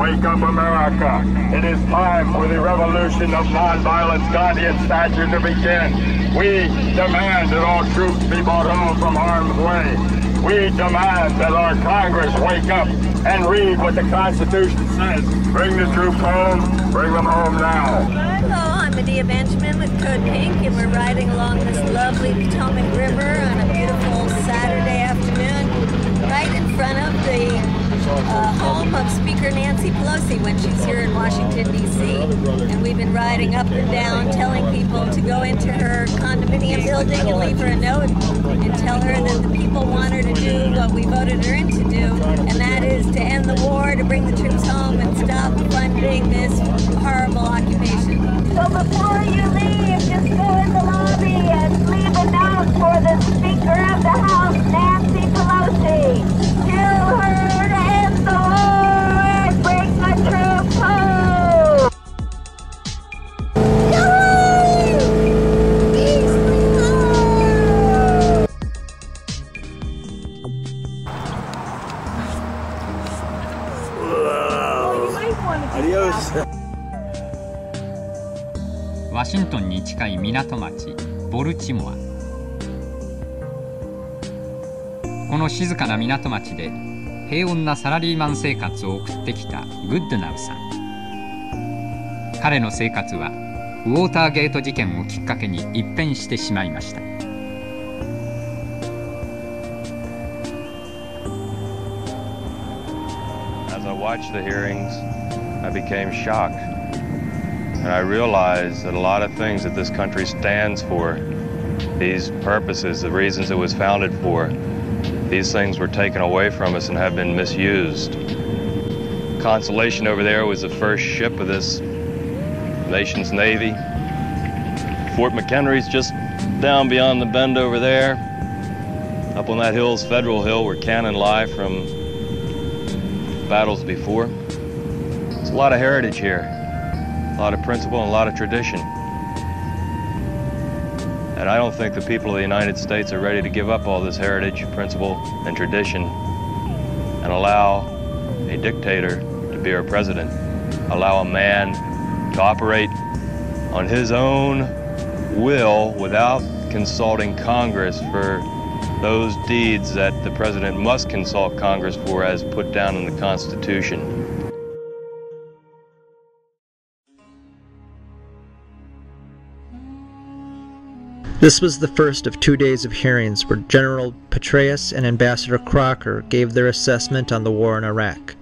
Wake up, America. It is time for the revolution of nonviolence Gandhian stature to begin. We demand that all troops be brought home from harm's way. We demand that our Congress wake up and read what the Constitution says. Bring the troops home. Bring them home now. Hello, I'm Medea Benjamin with Code Pink, and we're riding along this lovely Potomac River on a beautiful Saturday afternoon, right in front of the uh, home of Speaker Nancy Pelosi when she's here in Washington, D.C. And we've been riding up and down telling people to go into her condominium building and leave her a note and tell her that the people want her to do what we voted her in to do, and that is to end the war, to bring the troops home, and stop funding this horrible occupation. So before you leave, just go in the lobby and leave a note for the Speaker of the House, Nancy シントンに近い港町ボルチモア。この静かな港町で平穏なサラリーマン生活を送ってきたグッドナウさん。彼の生活はウォーターゲート事件をきっかけに一変してしまいました。As I watched the hearings, I became shocked. And I realized that a lot of things that this country stands for, these purposes, the reasons it was founded for, these things were taken away from us and have been misused. Constellation over there was the first ship of this nation's Navy. Fort McHenry's just down beyond the bend over there. Up on that hill's Federal Hill where cannon lie from battles before. There's a lot of heritage here, a lot of principle and a lot of tradition. And I don't think the people of the United States are ready to give up all this heritage, principle, and tradition and allow a dictator to be our president, allow a man to operate on his own will without consulting Congress for those deeds that the president must consult Congress for as put down in the Constitution. This was the first of two days of hearings where General Petraeus and Ambassador Crocker gave their assessment on the war in Iraq.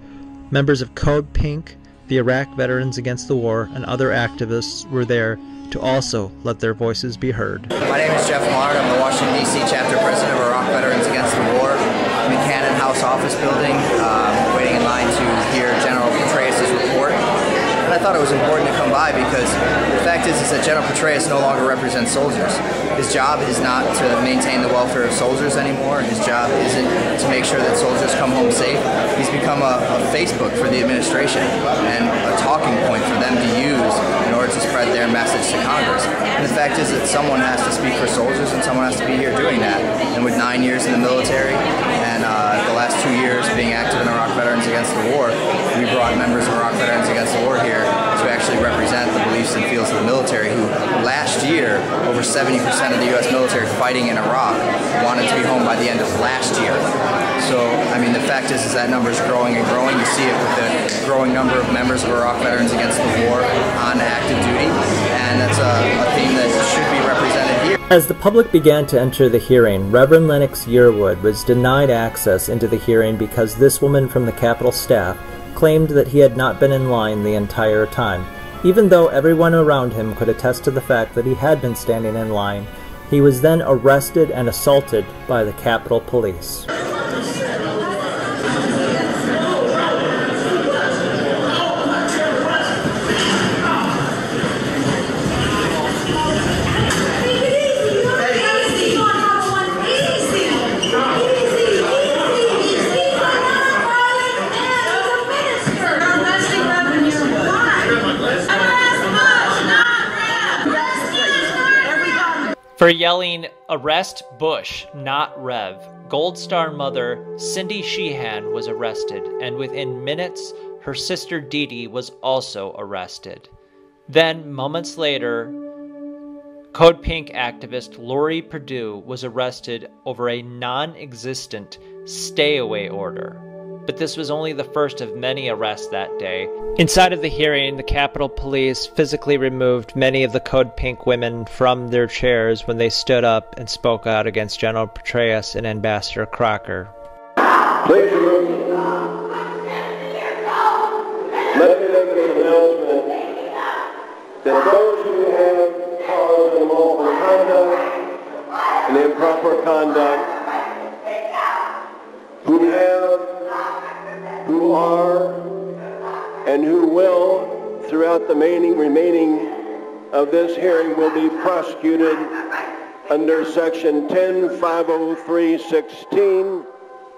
Members of Code Pink, the Iraq Veterans Against the War, and other activists were there to also let their voices be heard. My name is Jeff Millard. I'm the Washington, D.C. chapter president of Iraq Veterans Against the War. I'm in Cannon House office building, um, waiting in line to hear General Petraeus' report. And I thought it was important to come by because the fact is, is that General Petraeus no longer represents soldiers. His job is not to maintain the welfare of soldiers anymore. His job isn't to make sure that soldiers come home safe. He's become a, a Facebook for the administration and a talking point for them to use in order to spread their message to Congress. And the fact is that someone has to speak for soldiers and someone has to be here doing that. And with nine years in the military and uh, the last two years being active in Iraq Veterans Against the War, we brought members of Iraq Veterans Against the War here to actually represent the beliefs and feels of the military who last year, over 70% of the U.S. military fighting in Iraq wanted to be home by the end of last year. So, I mean, the fact is, is that number is growing and growing. You see it with the growing number of members of Iraq Veterans Against the War on active duty, and that's a, a theme that should be represented here. As the public began to enter the hearing, Reverend Lennox Yearwood was denied access into the hearing because this woman from the Capitol staff claimed that he had not been in line the entire time. Even though everyone around him could attest to the fact that he had been standing in line, he was then arrested and assaulted by the Capitol Police. For yelling, Arrest Bush, not Rev, Gold Star mother Cindy Sheehan was arrested, and within minutes, her sister Dee Dee was also arrested. Then, moments later, Code Pink activist Lori Perdue was arrested over a non existent stay away order. But this was only the first of many arrests that day. Inside of the hearing, the Capitol Police physically removed many of the Code Pink women from their chairs when they stood up and spoke out against General Petraeus and Ambassador Crocker. Please of this hearing, will be prosecuted under Section 1050316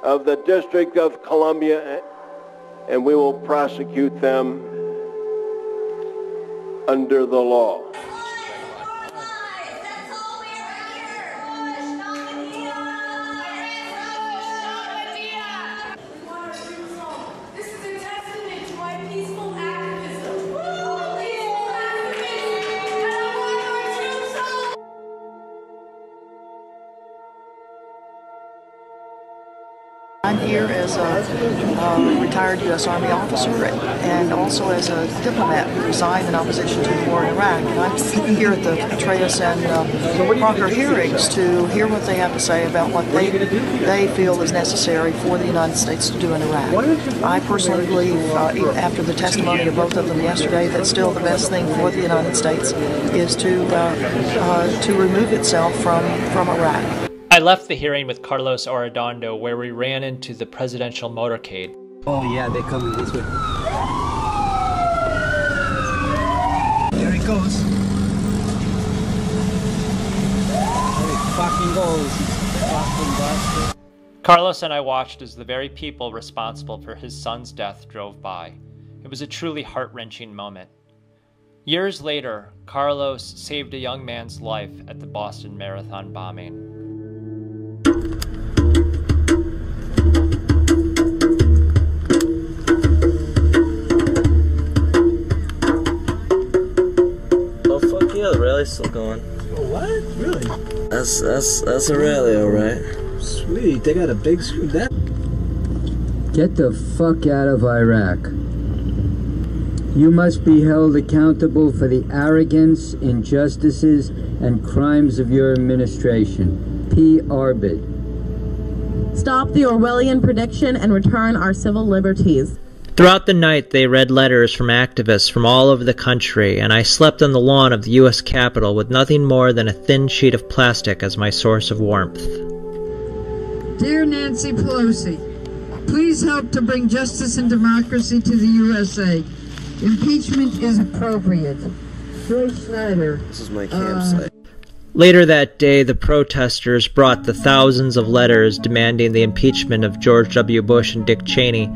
of the District of Columbia, and we will prosecute them under the law. A uh, retired U.S. Army officer and also as a diplomat who resigned in opposition to the war in Iraq. And I'm here at the Petraeus and uh, hearings to hear what they have to say about what they they feel is necessary for the United States to do in Iraq. I personally believe, uh, after the testimony of both of them yesterday, that still the best thing for the United States is to uh, uh, to remove itself from from Iraq. I left the hearing with Carlos Arredondo where we ran into the presidential motorcade. Oh yeah, they're coming this way. There it goes. There it fucking goes. Fucking bastard. Carlos and I watched as the very people responsible for his son's death drove by. It was a truly heart wrenching moment. Years later, Carlos saved a young man's life at the Boston Marathon bombing. Fuck rally's still going. Oh, what? Really? That's that's that's a rally, alright. Sweet. They got a big screen. That. Get the fuck out of Iraq. You must be held accountable for the arrogance, injustices, and crimes of your administration. P. Arbit. Stop the Orwellian prediction and return our civil liberties. Throughout the night, they read letters from activists from all over the country, and I slept on the lawn of the U.S. Capitol with nothing more than a thin sheet of plastic as my source of warmth. Dear Nancy Pelosi, please help to bring justice and democracy to the USA. Impeachment is appropriate. Joy Schneider. This is my campsite. Uh, Later that day, the protesters brought the thousands of letters demanding the impeachment of George W. Bush and Dick Cheney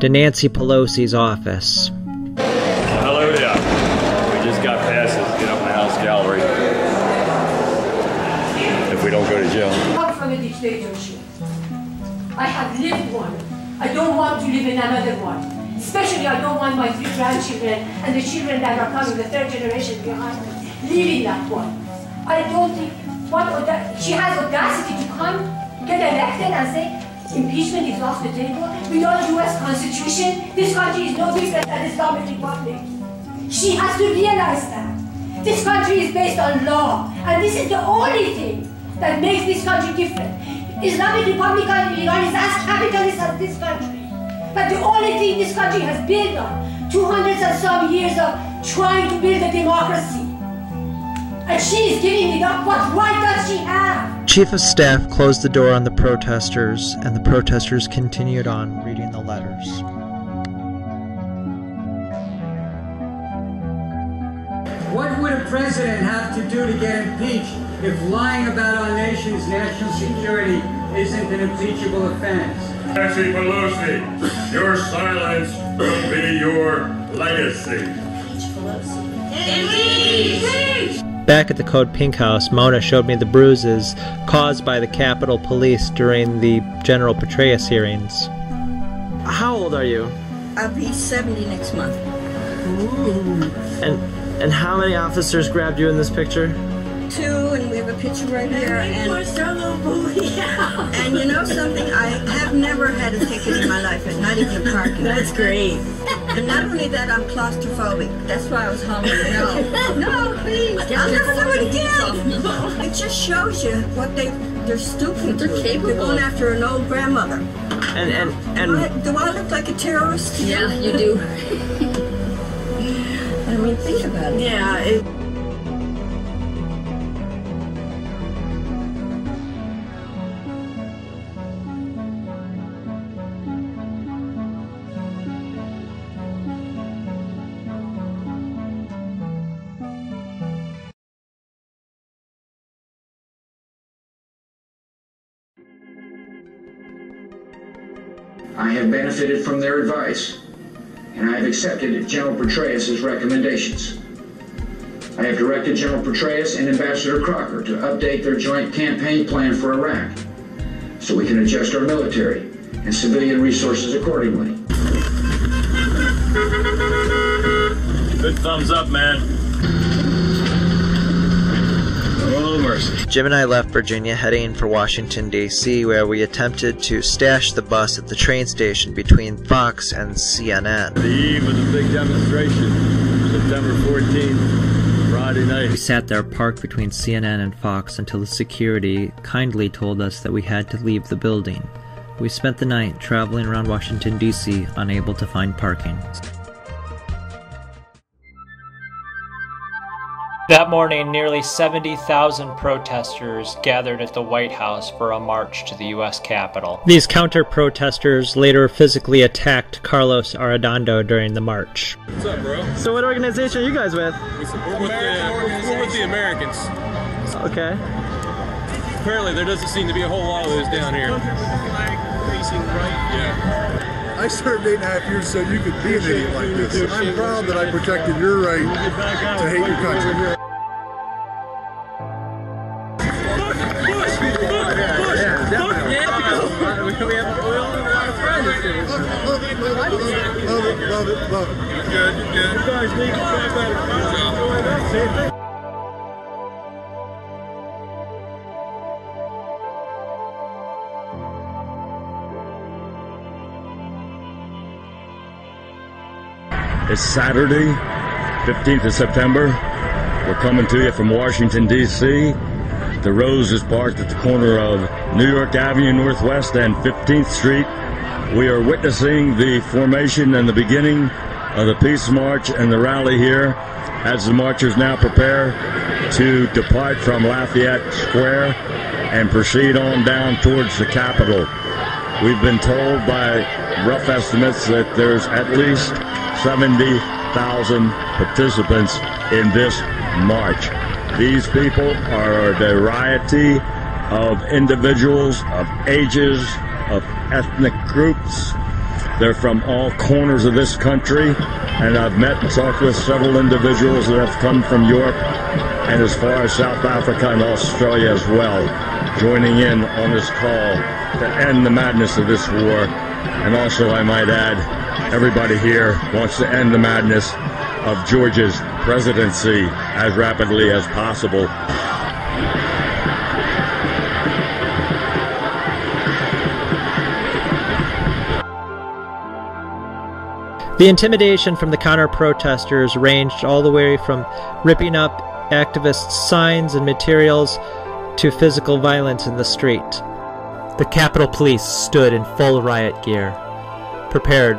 to Nancy Pelosi's office. Hello there. We just got passes. Get up in the House gallery. If we don't go to jail. come from a dictatorship. I have lived one. I don't want to live in another one. Especially, I don't want my three grandchildren and the children that are coming, the third generation behind me, live in that one. I don't think what auda- she has audacity to come, get elected, and say impeachment is off the table. With our U.S. Constitution, this country is no different than Islamic Republic. She has to realize that. This country is based on law, and this is the only thing that makes this country different. Islamic Republic of Iran is as capitalist as this country. But the only thing this country has built on, 200 and some years of trying to build a democracy. And she is giving it up. What right does she have? Chief of Staff closed the door on the protesters, and the protesters continued on reading the letters. What would a president have to do to get impeached if lying about our nation's national security isn't an impeachable offense? Nancy Pelosi, your silence will be your legacy. Back at the Code Pink House, Mona showed me the bruises caused by the Capitol Police during the General Petraeus hearings. How old are you? I'll be 70 next month. Ooh. And and how many officers grabbed you in this picture? Two, and we have a picture right here. And, and you know something? I have never had a ticket in my life, and not even a parking. That's great. And not only that, I'm claustrophobic. That's why I was hungry. No, no, please. I'll never do it again. It just shows you what they they're stooping to. They're going after an old grandmother. And and and Do I, do I look like a terrorist? Yeah, you do. [laughs] I mean, think about it. Yeah, it, benefited from their advice, and I have accepted General Petraeus' recommendations. I have directed General Petraeus and Ambassador Crocker to update their joint campaign plan for Iraq so we can adjust our military and civilian resources accordingly. Good thumbs up, man. No mercy. Jim and I left Virginia heading for Washington, D.C., where we attempted to stash the bus at the train station between Fox and CNN. The eve of the big demonstration, September 14th, Friday night. We sat there parked between CNN and Fox until the security kindly told us that we had to leave the building. We spent the night traveling around Washington, D.C., unable to find parking. That morning, nearly 70,000 protesters gathered at the White House for a march to the U.S. Capitol. These counter protesters later physically attacked Carlos Arredondo during the march. What's up, bro? So, what organization are you guys with? We're with, the, uh, we're with the Americans. Okay. Apparently, there doesn't seem to be a whole lot of those down here. Facing right. Yeah. I served eight and a half years so you could be an idiot like this. I'm proud that I protected your right to hate your country. Love it, love it, love it. You're good, you're good. You guys need to try better. It's Saturday, 15th of September. We're coming to you from Washington, D.C. The Rose is parked at the corner of New York Avenue Northwest and 15th Street. We are witnessing the formation and the beginning of the Peace March and the rally here as the marchers now prepare to depart from Lafayette Square and proceed on down towards the Capitol. We've been told by rough estimates that there's at least 70,000 participants in this march. These people are a variety of individuals, of ages, of ethnic groups. They're from all corners of this country, and I've met and talked with several individuals that have come from Europe and as far as South Africa and Australia as well, joining in on this call to end the madness of this war. And also, I might add, everybody here wants to end the madness of Georgia's presidency as rapidly as possible. The intimidation from the counter protesters ranged all the way from ripping up activists' signs and materials to physical violence in the street. The Capitol Police stood in full riot gear, prepared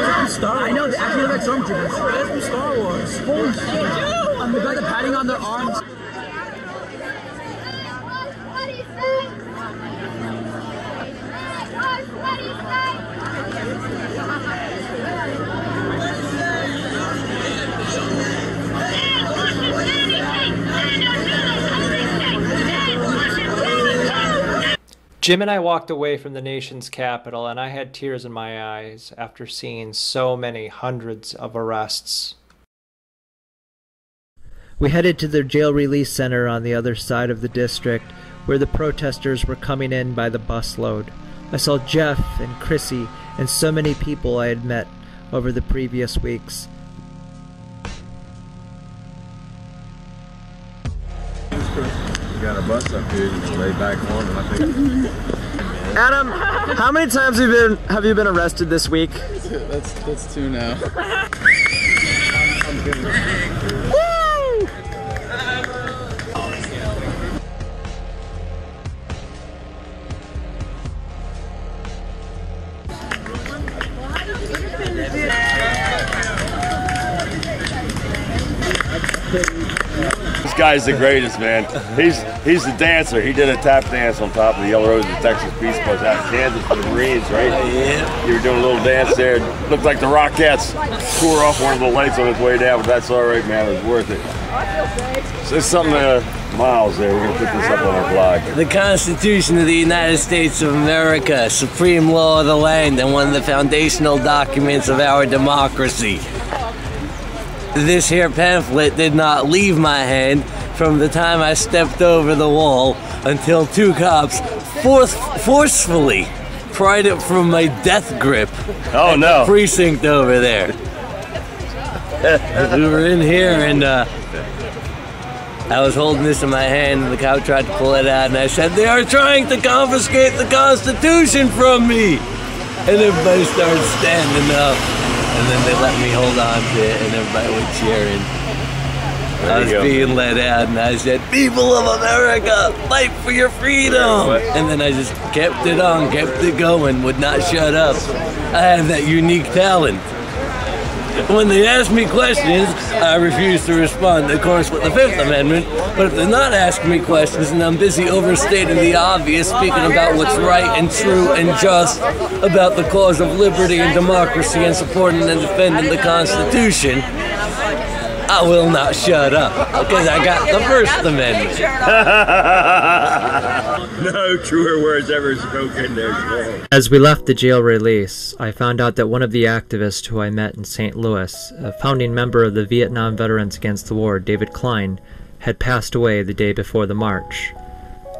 Star Wars. I know, they actually look like stormtroopers. From Star Wars. Holy shit. And the guys are patting on their arms. Jim and I walked away from the nation's capital, and I had tears in my eyes after seeing so many hundreds of arrests. We headed to the jail release center on the other side of the district, where the protesters were coming in by the busload. I saw Jeff and Chrissy and so many people I had met over the previous weeks. You got a bus up here, you can lay back on it. I think. [laughs] Adam, how many times have you been have you been arrested this week? That's that's two now. Woo! [laughs] guy's the greatest, man. He's he's the dancer. He did a tap dance on top of the Yellow Rose of Texas Peace Bus out in Kansas for the Marines, right? Oh, yeah. You were doing a little dance there. Looked like the Rockettes tore off one of the lights on its way down, but that's all right, man. It was worth it. So it's something to Miles there. We're gonna put this up on our blog. The Constitution of the United States of America, supreme law of the land, and one of the foundational documents of our democracy. This here pamphlet did not leave my hand from the time I stepped over the wall until two cops force, forcefully pried it from my death grip. Oh, no. The precinct over there. we were in here and uh, I was holding this in my hand and the cop tried to pull it out and I said, They are trying to confiscate the Constitution from me! And everybody started standing up and then they let me hold on to it and everybody was cheering. There I was go. being let out and I said, People of America, fight for your freedom! And then I just kept it on, kept it going, would not shut up. I have that unique talent. [laughs] When they ask me questions, I refuse to respond, of course, with the Fifth Amendment. But if they're not asking me questions and I'm busy overstating the obvious, speaking about what's right and true and just about the cause of liberty and democracy and supporting and defending the Constitution, I will not shut up because I got the First Amendment. [laughs] no truer words ever spoken. There's no. As we left the jail release, I found out that one of the activists who I met in St. Louis, a founding member of the Vietnam Veterans Against the War, David Cline, had passed away the day before the march.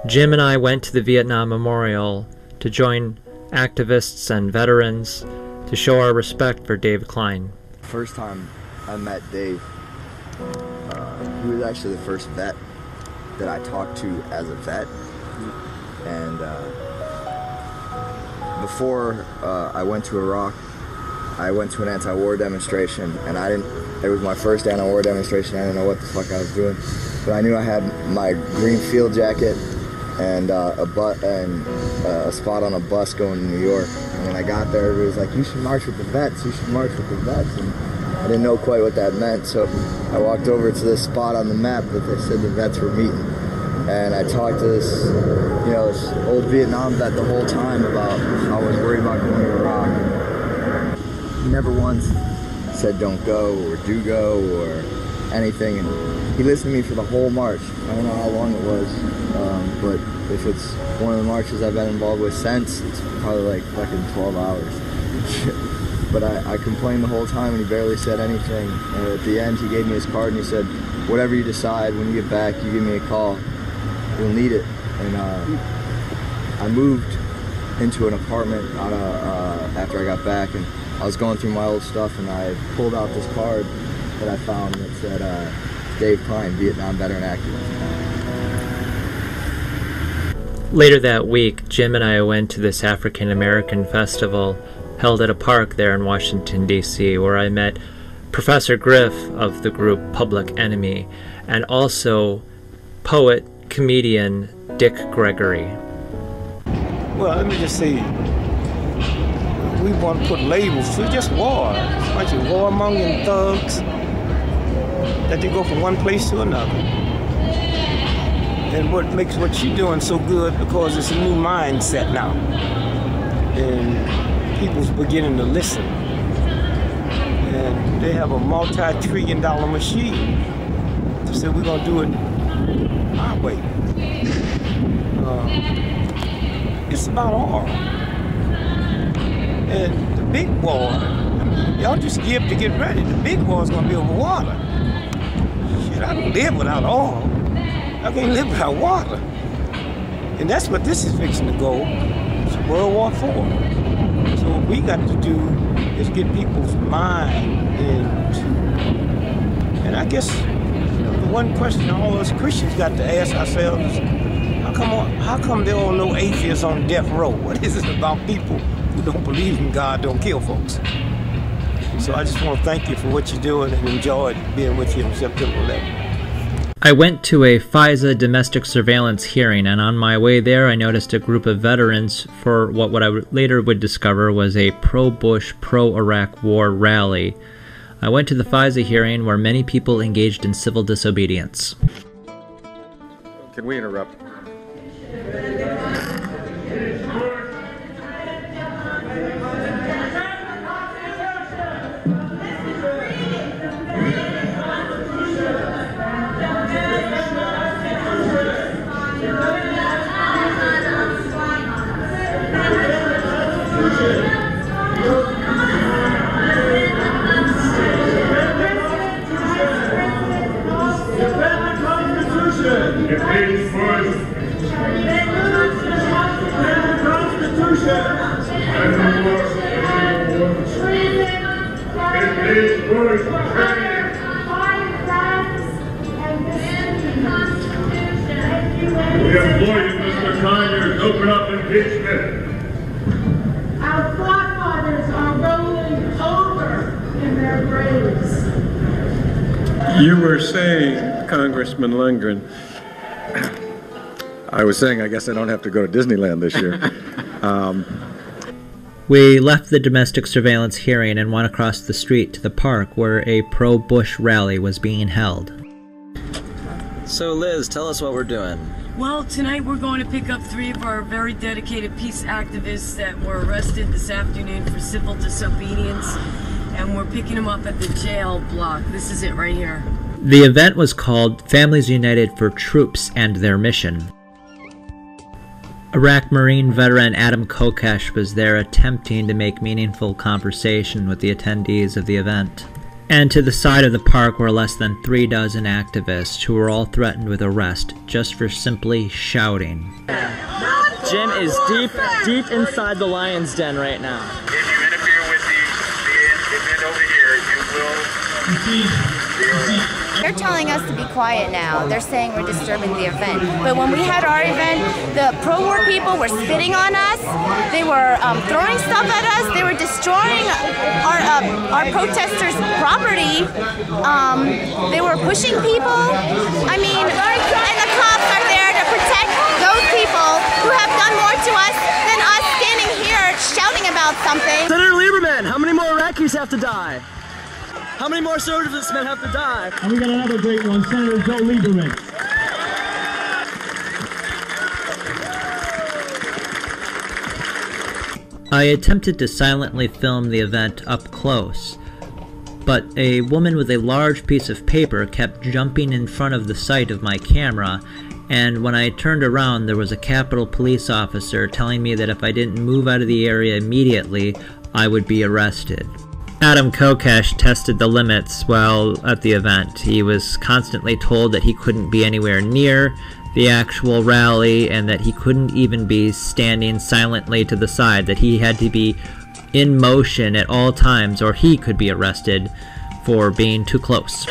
Jim and I went to the Vietnam Memorial to join activists and veterans to show our respect for Dave Cline. First time I met Dave, uh, he was actually the first vet that I talked to as a vet. And uh, before uh, I went to Iraq, I went to an anti-war demonstration, and I didn't. It was my first anti-war demonstration. I didn't know what the fuck I was doing, but I knew I had my green field jacket and uh, a but and uh, a spot on a bus going to New York. And when I got there, everybody was like, "You should march with the vets. You should march with the vets." And I didn't know quite what that meant, so I walked over to this spot on the map that they said the vets were meeting, and I talked to this, you know, this old Vietnam vet the whole time about how I was worried about going to Iraq. Never once said don't go or do go or anything, and he listened to me for the whole march. I don't know how long it was, um, but if it's one of the marches I've been involved with since, it's probably like fucking 12 hours. [laughs] but I, I complained the whole time and he barely said anything. And at the end, he gave me his card and he said, whatever you decide, when you get back, you give me a call. You'll need it. And uh, I moved into an apartment of, uh, after I got back and I was going through my old stuff and I pulled out this card that I found that said uh, Dave Cline, Vietnam veteran activist. Later that week, Jim and I went to this African American festival held at a park there in Washington, D.C., where I met Professor Griff of the group Public Enemy and also poet, comedian Dick Gregory. Well, let me just say, we want to put labels to just war. Bunch of warmongering thugs that they go from one place to another. And what makes what you're doing so good because it's a new mindset now. And people's beginning to listen. And they have a multi-trillion dollar machine. They said we're gonna do it our way. Uh, it's about all. And the big war, y'all just give to get ready. The big war is gonna be over water. Shit, I don't live without oil. I can't live without water. And that's what this is fixing to go. It's World War IV. We got to do is get people's mind into, and I guess the one question all us Christians got to ask ourselves is, how come how come there are no atheists on death row? [laughs] What is it about people who don't believe in God don't kill folks? So I just want to thank you for what you're doing and enjoyed being with you on September 11th. I went to a FISA domestic surveillance hearing, and on my way there, I noticed a group of veterans for what, what I later would discover was a pro Bush, pro Iraq war rally. I went to the FISA hearing where many people engaged in civil disobedience. Can we interrupt? Congressman Lungren, I was saying, I guess I don't have to go to Disneyland this year. [laughs] Um, We left the domestic surveillance hearing and went across the street to the park where a pro Bush rally was being held. So, Liz, tell us what we're doing. Well, tonight we're going to pick up three of our very dedicated peace activists that were arrested this afternoon for civil disobedience, and we're picking them up at the jail block. This is it right here. The event was called Families United for Troops and Their Mission. Iraq Marine veteran Adam Kokesh was there attempting to make meaningful conversation with the attendees of the event. And to the side of the park were less than three dozen activists who were all threatened with arrest just for simply shouting. Jim is deep, deep inside the lion's den right now. They're telling us to be quiet now. They're saying we're disturbing the event. But when we had our event, the pro-war people were spitting on us. They were um, throwing stuff at us. They were destroying our uh, our protesters' property. Um, they were pushing people. I mean, and the cops are there to protect those people who have done more to us than us standing here shouting about something. Senator Lieberman, how many more Iraqis have to die? How many more servicemen have to die? And we got another great one, Senator Joe Lieberman. I attempted to silently film the event up close, but a woman with a large piece of paper kept jumping in front of the sight of my camera, and when I turned around, there was a Capitol police officer telling me that if I didn't move out of the area immediately, I would be arrested. Adam Kokesh tested the limits while at the event. He was constantly told that he couldn't be anywhere near the actual rally and that he couldn't even be standing silently to the side, that he had to be in motion at all times or he could be arrested for being too close.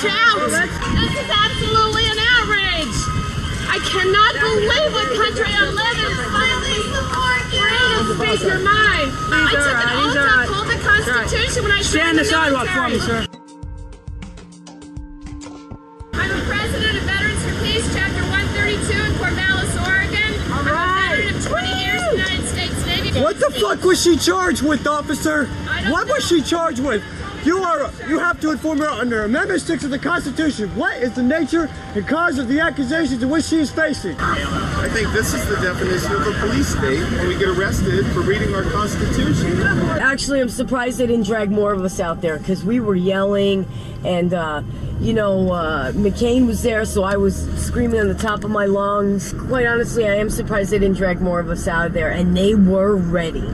Shout. This is absolutely an outrage. I cannot believe what country I live in. Finally, free to speak your mind. I took an oath to uphold the Constitution when I Stand the joined sidewalk for me, sir. I'm a president of Veterans for Peace, Chapter 132 in Corvallis, Oregon. I'm a veteran of 20 years in the United States Navy. What the fuck was she charged with, officer? What was she charged with? You are you have to inform her under Amendment 6 of the Constitution. What is the nature and cause of the accusations in which she is facing? I think this is the definition of a police state when we get arrested for reading our Constitution. Actually, I'm surprised they didn't drag more of us out there because we were yelling, and uh, you know, uh, McCain was there, so I was screaming on the top of my lungs. Quite honestly, I am surprised they didn't drag more of us out of there, and they were ready.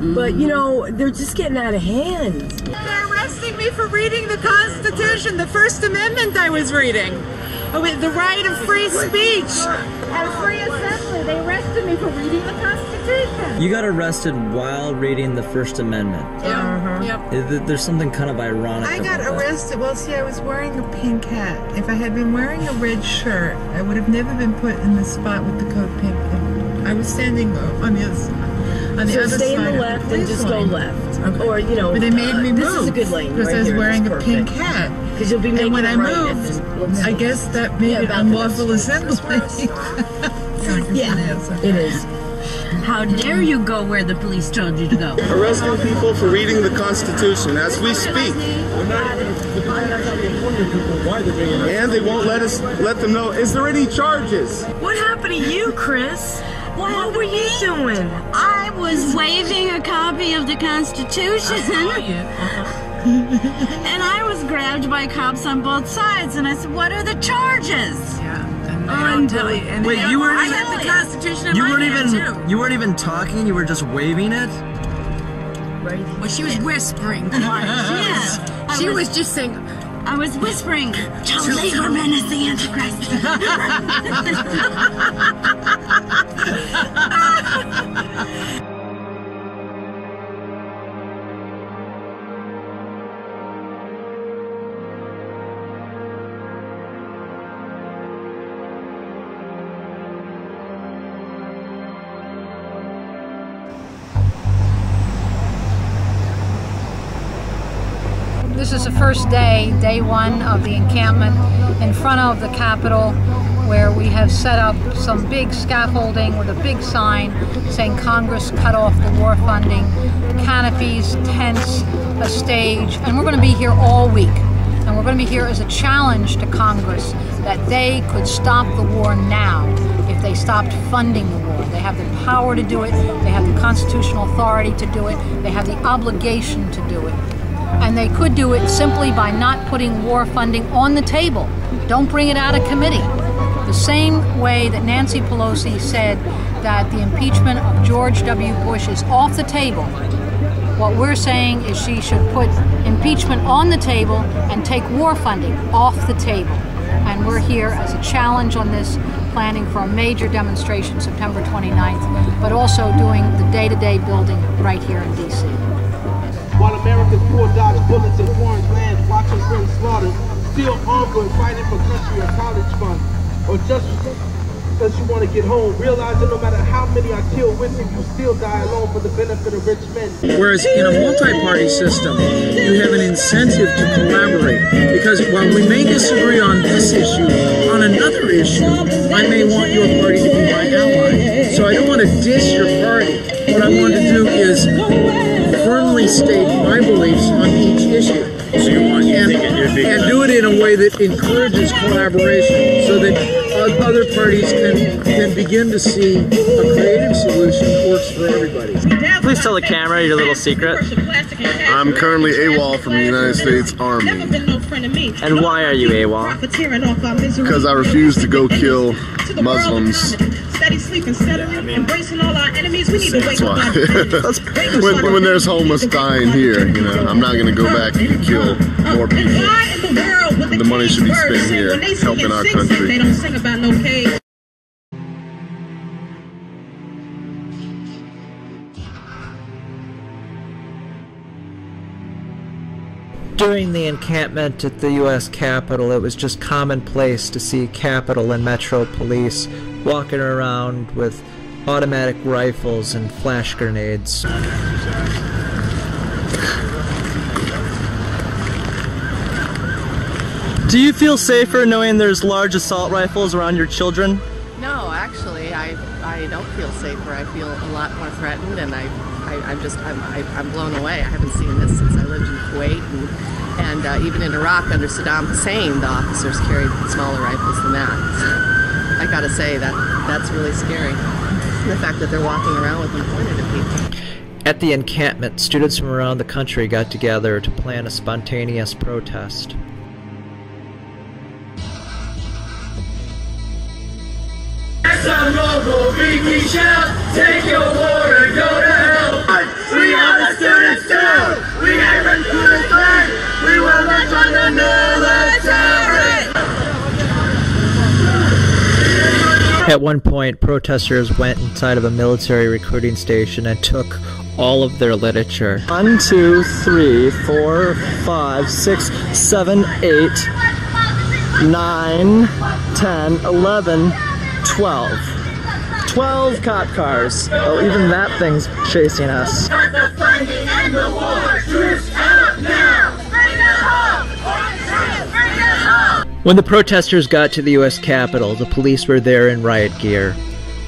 But you know, they're just getting out of hand. They're arresting me for reading the Constitution, the First Amendment I was reading. Oh, wait, the right of free speech and free assembly. They arrested me for reading the Constitution. You got arrested while reading the First Amendment. Yeah, yep. Uh, th- There's something kind of ironic. I got about that. arrested. Well, see, I was wearing a pink hat. If I had been wearing a red shirt, I would have never been put in the spot with the Code Pink. I was standing on the other side. On the so other stay in the of left and police just go line. left, or you know. But they made me uh, move. This is a good lane because right I was wearing a pink hat. Because you'll be making and when a I right moved, if it looks I guess that made Yeah, it unlawful assembly. [laughs] Yeah, it is. How dare you go where the police told you to go? Arresting people for reading the Constitution as we speak. people why they're bringing us. And they won't let us let them know. Is there any charges? What happened to you, Chris? What, were you doing? I was waving a copy of the Constitution. [laughs] and I was grabbed by cops on both sides, and I said, "What are the charges?" Yeah, and they don't tell you. And Wait, you weren't even- had the Constitution in You weren't even too. you weren't even talking. You were just waving it. Well, she was whispering. [laughs] Yes, I she was- was just saying. I was whispering, "Child Lieberman is the Antichrist." [laughs] This is the first day, day one of the encampment in front of the Capitol where we have set up some big scaffolding with a big sign saying Congress cut off the war funding, canopies, tents, a stage, and we're going to be here all week. And we're going to be here as a challenge to Congress that they could stop the war now if they stopped funding the war. They have the power to do it, they have the constitutional authority to do it, they have the obligation to do it. And they could do it simply by not putting war funding on the table. Don't bring it out of committee. The same way that Nancy Pelosi said that the impeachment of George W. Bush is off the table, what we're saying is she should put impeachment on the table and take war funding off the table. And we're here as a challenge on this, planning for a major demonstration September 29th, but also doing the day to day building right here in D.C. While America's poor dodge bullets in foreign lands, watching friends slaughtered, still onward fighting for country or college fund, or just because you want to get home, realizing no matter how many are killed with you, you still die alone for the benefit of rich men. Whereas in a multi-party system, you have an incentive to collaborate. Because while we may disagree on this issue, on another issue, I may want your party to be my ally. So I don't want to diss your party. What I want to do is firmly state my beliefs on each issue. So you want and, and do it in a way that encourages collaboration so that other parties can, can begin to see a creative solution that works for everybody. Please tell the camera your little secret. I'm currently AWOL from the United States Army And why are you AWOL? because I refuse to go kill Muslims. Steady sleeping, steadily embracing all our enemies. We need to wake That's up. why. [laughs] when, when there's homeless dying here, you know, I'm not gonna go back and kill more people. The money should be spent here, helping our They country. don't sing about no cave. During the encampment at the U.S. Capitol, it was just commonplace to see Capitol and Metro Police walking around with automatic rifles and flash grenades. Do you feel safer knowing there's large assault rifles around your children? No, actually, I, I don't feel safer. I feel a lot more threatened, and I, I I'm just I'm, I, I'm blown away. I haven't seen this since I lived in Kuwait, and and uh, even in Iraq under Saddam Hussein, the officers carried smaller rifles than that. So [laughs] I gotta say that that's really scary. The fact that they're walking around with them pointed at people. At the encampment, students from around the country got together to plan a spontaneous protest. Shout, take your war and go to hell. We are the students too. We recruited flag. We will march on the military. At one point, protesters went inside of a military recruiting station and took all of their literature. One, two, three, four, five, six, seven, eight, nine, ten, eleven, twelve. Twelve cop cars. Oh, even that thing's chasing us. When the protesters got to the U.S. Capitol, the police were there in riot gear,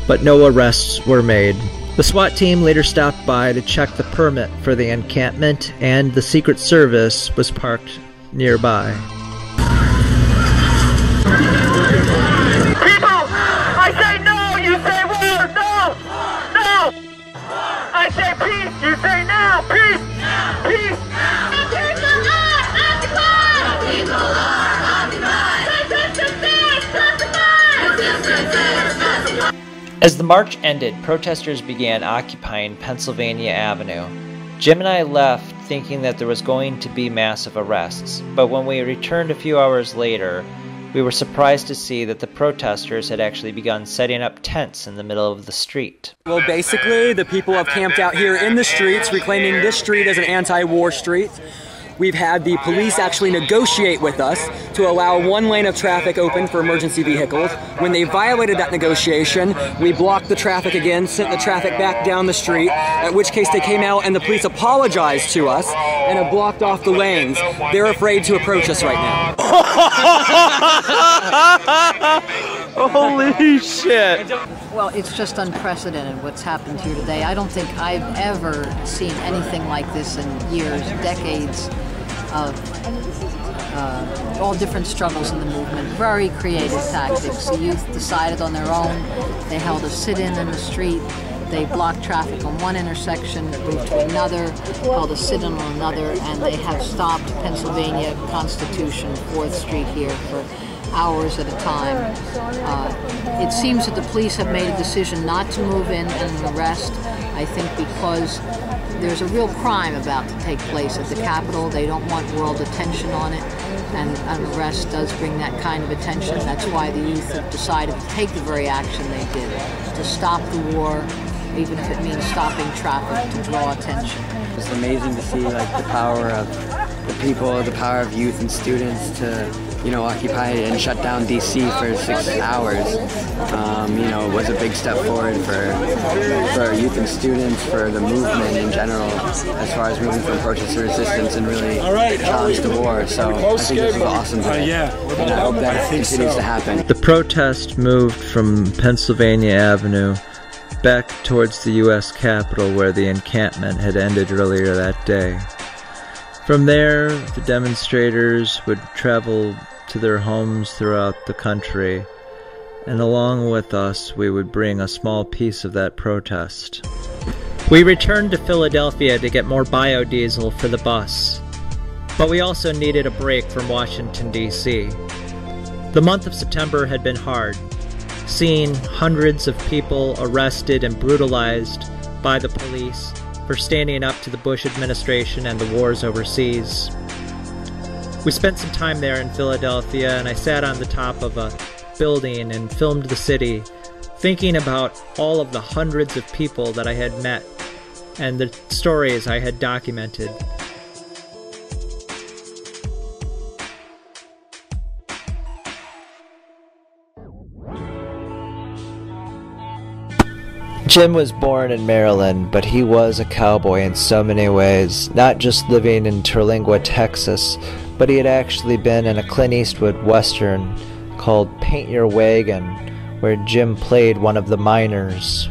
but no arrests were made. The SWAT team later stopped by to check the permit for the encampment, and the Secret Service was parked nearby. As the march ended, protesters began occupying Pennsylvania Avenue. Jim and I left thinking that there was going to be massive arrests, but when we returned a few hours later, we were surprised to see that the protesters had actually begun setting up tents in the middle of the street. Well, basically, the people have camped out here in the streets, reclaiming this street as an anti-war street. We've had the police actually negotiate with us to allow one lane of traffic open for emergency vehicles. When they violated that negotiation, we blocked the traffic again, sent the traffic back down the street, at which case they came out and the police apologized to us and have blocked off the lanes. They're afraid to approach us right now. [laughs] Holy shit! Well, it's just unprecedented what's happened here today. I don't think I've ever seen anything like this in years, decades of uh, all different struggles in the movement. Very creative tactics. The youth decided on their own. They held a sit-in in the street. They blocked traffic on one intersection, moved to another, held a sit-in on another, and they have stopped Pennsylvania Constitution, 4th Street here for hours at a time. Uh, it seems that the police have made a decision not to move in and arrest, I think because there's a real crime about to take place at the Capitol. They don't want world attention on it, and an arrest does bring that kind of attention. That's why the youth have decided to take the very action they did, to stop the war, even if it means stopping traffic to draw attention. It's amazing to see like the power of the people, the power of youth and students to, you know, occupy and shut down DC for six hours. Um, you know, it was a big step forward for for youth and students, for the movement in general, as far as moving from protest to resistance and really challenge the war. So I think this is awesome. today. And I hope that continues to happen. The protest moved from Pennsylvania Avenue back towards the U.S. Capitol where the encampment had ended earlier that day. From there, the demonstrators would travel to their homes throughout the country, and along with us, we would bring a small piece of that protest. We returned to Philadelphia to get more biodiesel for the bus, but we also needed a break from Washington, D.C. The month of September had been hard, seeing hundreds of people arrested and brutalized by the police for standing up to the Bush administration and the wars overseas. We spent some time there in Philadelphia, and I sat on the top of a building and filmed the city, thinking about all of the hundreds of people that I had met and the stories I had documented. Jim was born in Maryland, but he was a cowboy in so many ways, not just living in Terlingua, Texas, but he had actually been in a Clint Eastwood western called Paint Your Wagon, where Jim played one of the miners.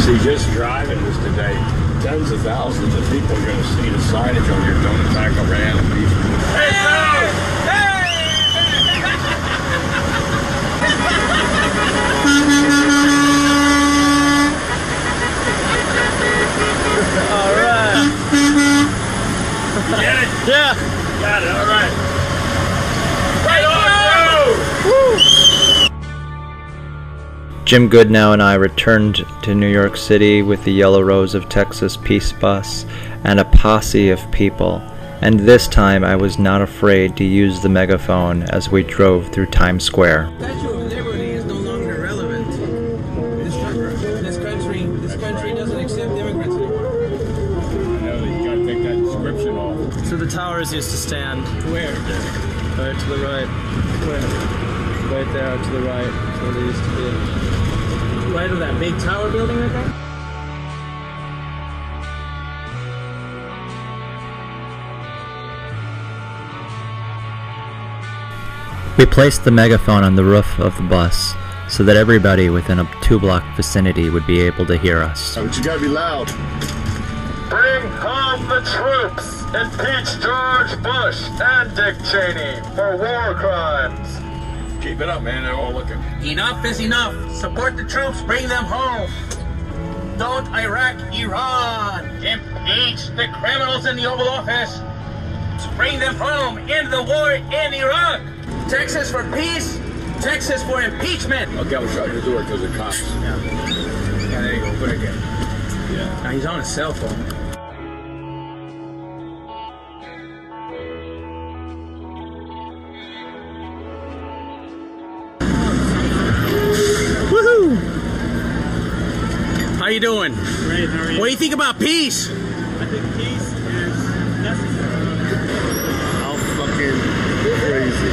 See, just driving this today, tens of thousands of people are going to see the signage on your Don't Attack Iran and peace. All right. Get it? Yeah. Got it, all right. Right Jim Goodnow and I returned to New York City with the Yellow Rose of Texas Peace Bus and a posse of people, and this time I was not afraid to use the megaphone as we drove through Times Square. Towers used to stand where? Right to the right. Where? Right there, to the right. That's where they used to be. Right of that big tower building right there? We placed the megaphone on the roof of the bus so that everybody within a two block vicinity would be able to hear us. But you gotta be loud. Bring home the troops! Impeach George Bush and Dick Cheney for war crimes! Keep it up, man. They're all looking. Enough is enough. Support the troops. Bring them home. Don't Iraq Iran. Impeach the criminals in the Oval Office. Bring them home. End the war in Iraq. Texas for peace. Texas for impeachment. Okay, I'll shut your door because of cops. Yeah, there you go. Good again. Yeah. Now he's on his cell phone. You doing? Great, how are you? What do you think about peace? I think peace is necessary. How fucking crazy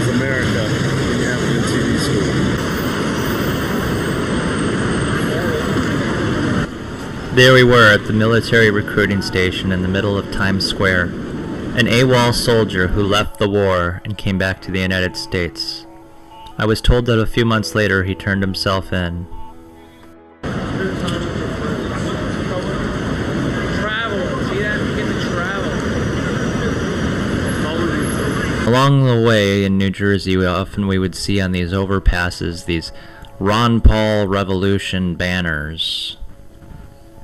is America when you have it in TV school? There we were at the military recruiting station in the middle of Times Square. An AWOL soldier who left the war and came back to the United States. I was told that a few months later he turned himself in. Travel. See that? You get to travel. Along the way in New Jersey, we often we would see on these overpasses these Ron Paul Revolution banners.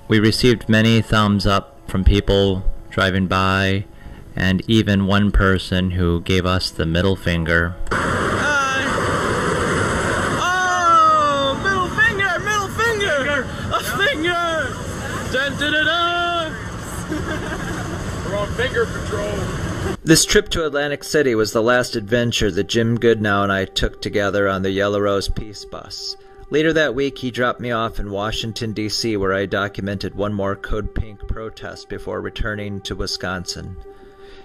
We received many thumbs up from people driving by, and even one person who gave us the middle finger. Oh, middle finger, middle finger, a finger. Dun, dun, dun, dun. We're on finger patrol. This trip to Atlantic City was the last adventure that Jim Goodnow and I took together on the Yellow Rose Peace Bus. Later that week, he dropped me off in Washington, D.C., where I documented one more Code Pink protest before returning to Wisconsin.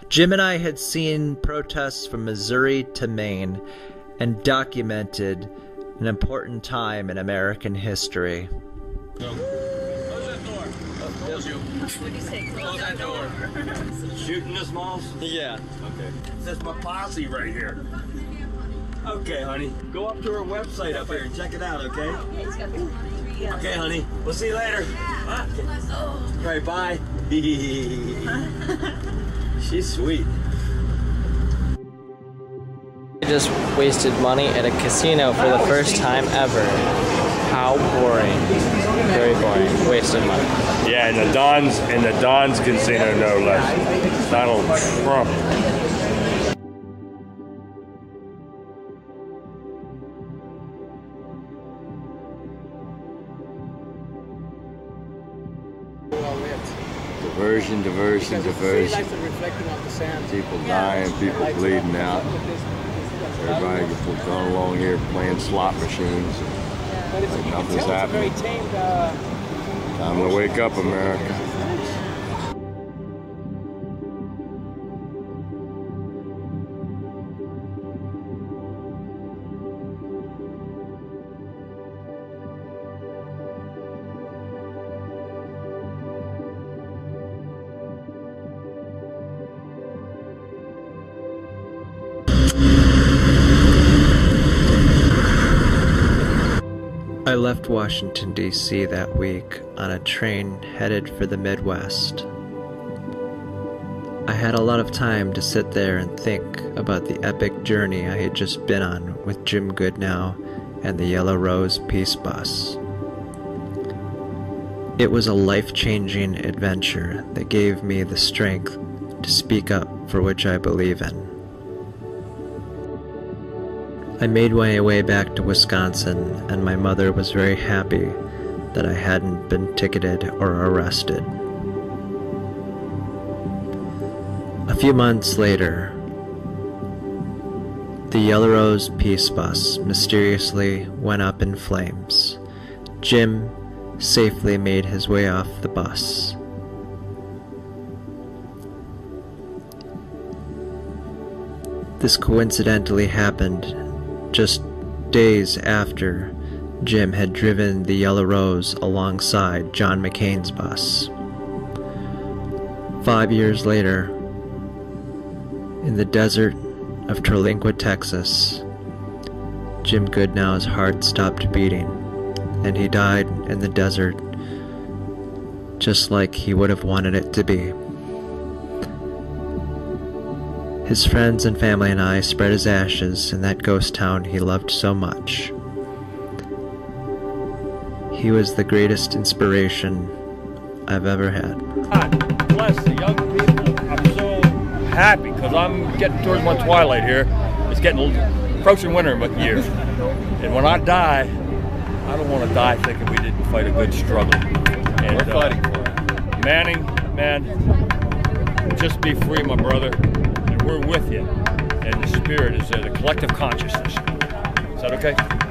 Jim and I had seen protests from Missouri to Maine and documented an important time in American history. Close you. What do you say? Close that door. Shooting us, mouse? Yeah. Okay. That's my posse right here. Okay, honey. Go up to her website up here and check it out, okay? Okay, honey. We'll see you later. All right, bye. [laughs] She's sweet. I just wasted money at a casino for the first time ever. How boring. Very boring. Wasted money. Yeah, and the Don's and the Don's casino no less. Donald Trump. Diversion, diversion, diversion. reflecting off. People dying, people bleeding out. Everybody gets going along here playing slot machines. But it's, you can tell it's very happening. tamed. Uh, Time to wake up, America. I left Washington, D.C. that week on a train headed for the Midwest. I had a lot of time to sit there and think about the epic journey I had just been on with Jim Goodnow and the Yellow Rose Peace Bus. It was a life changing adventure that gave me the strength to speak up for which I believe in. I made my way back to Wisconsin, and my mother was very happy that I hadn't been ticketed or arrested. A few months later, the Yellow Rose Peace Bus mysteriously went up in flames. Jim safely made his way off the bus. This coincidentally happened just days after Jim had driven the Yellow Rose alongside John McCain's bus. Five years later, in the desert of Terlingua, Texas, Jim Goodnow's heart stopped beating, and he died in the desert just like he would have wanted it to be. His friends and family and I spread his ashes in that ghost town he loved so much. He was the greatest inspiration I've ever had. God bless the young people. I'm so happy because I'm getting towards my twilight here. It's getting approaching winter year. And when I die, I don't want to die thinking we didn't fight a good struggle. And, We're uh, fighting for uh, it. Manning, man, just be free, my brother. We're with you. And the spirit is there, the collective consciousness. Is that okay?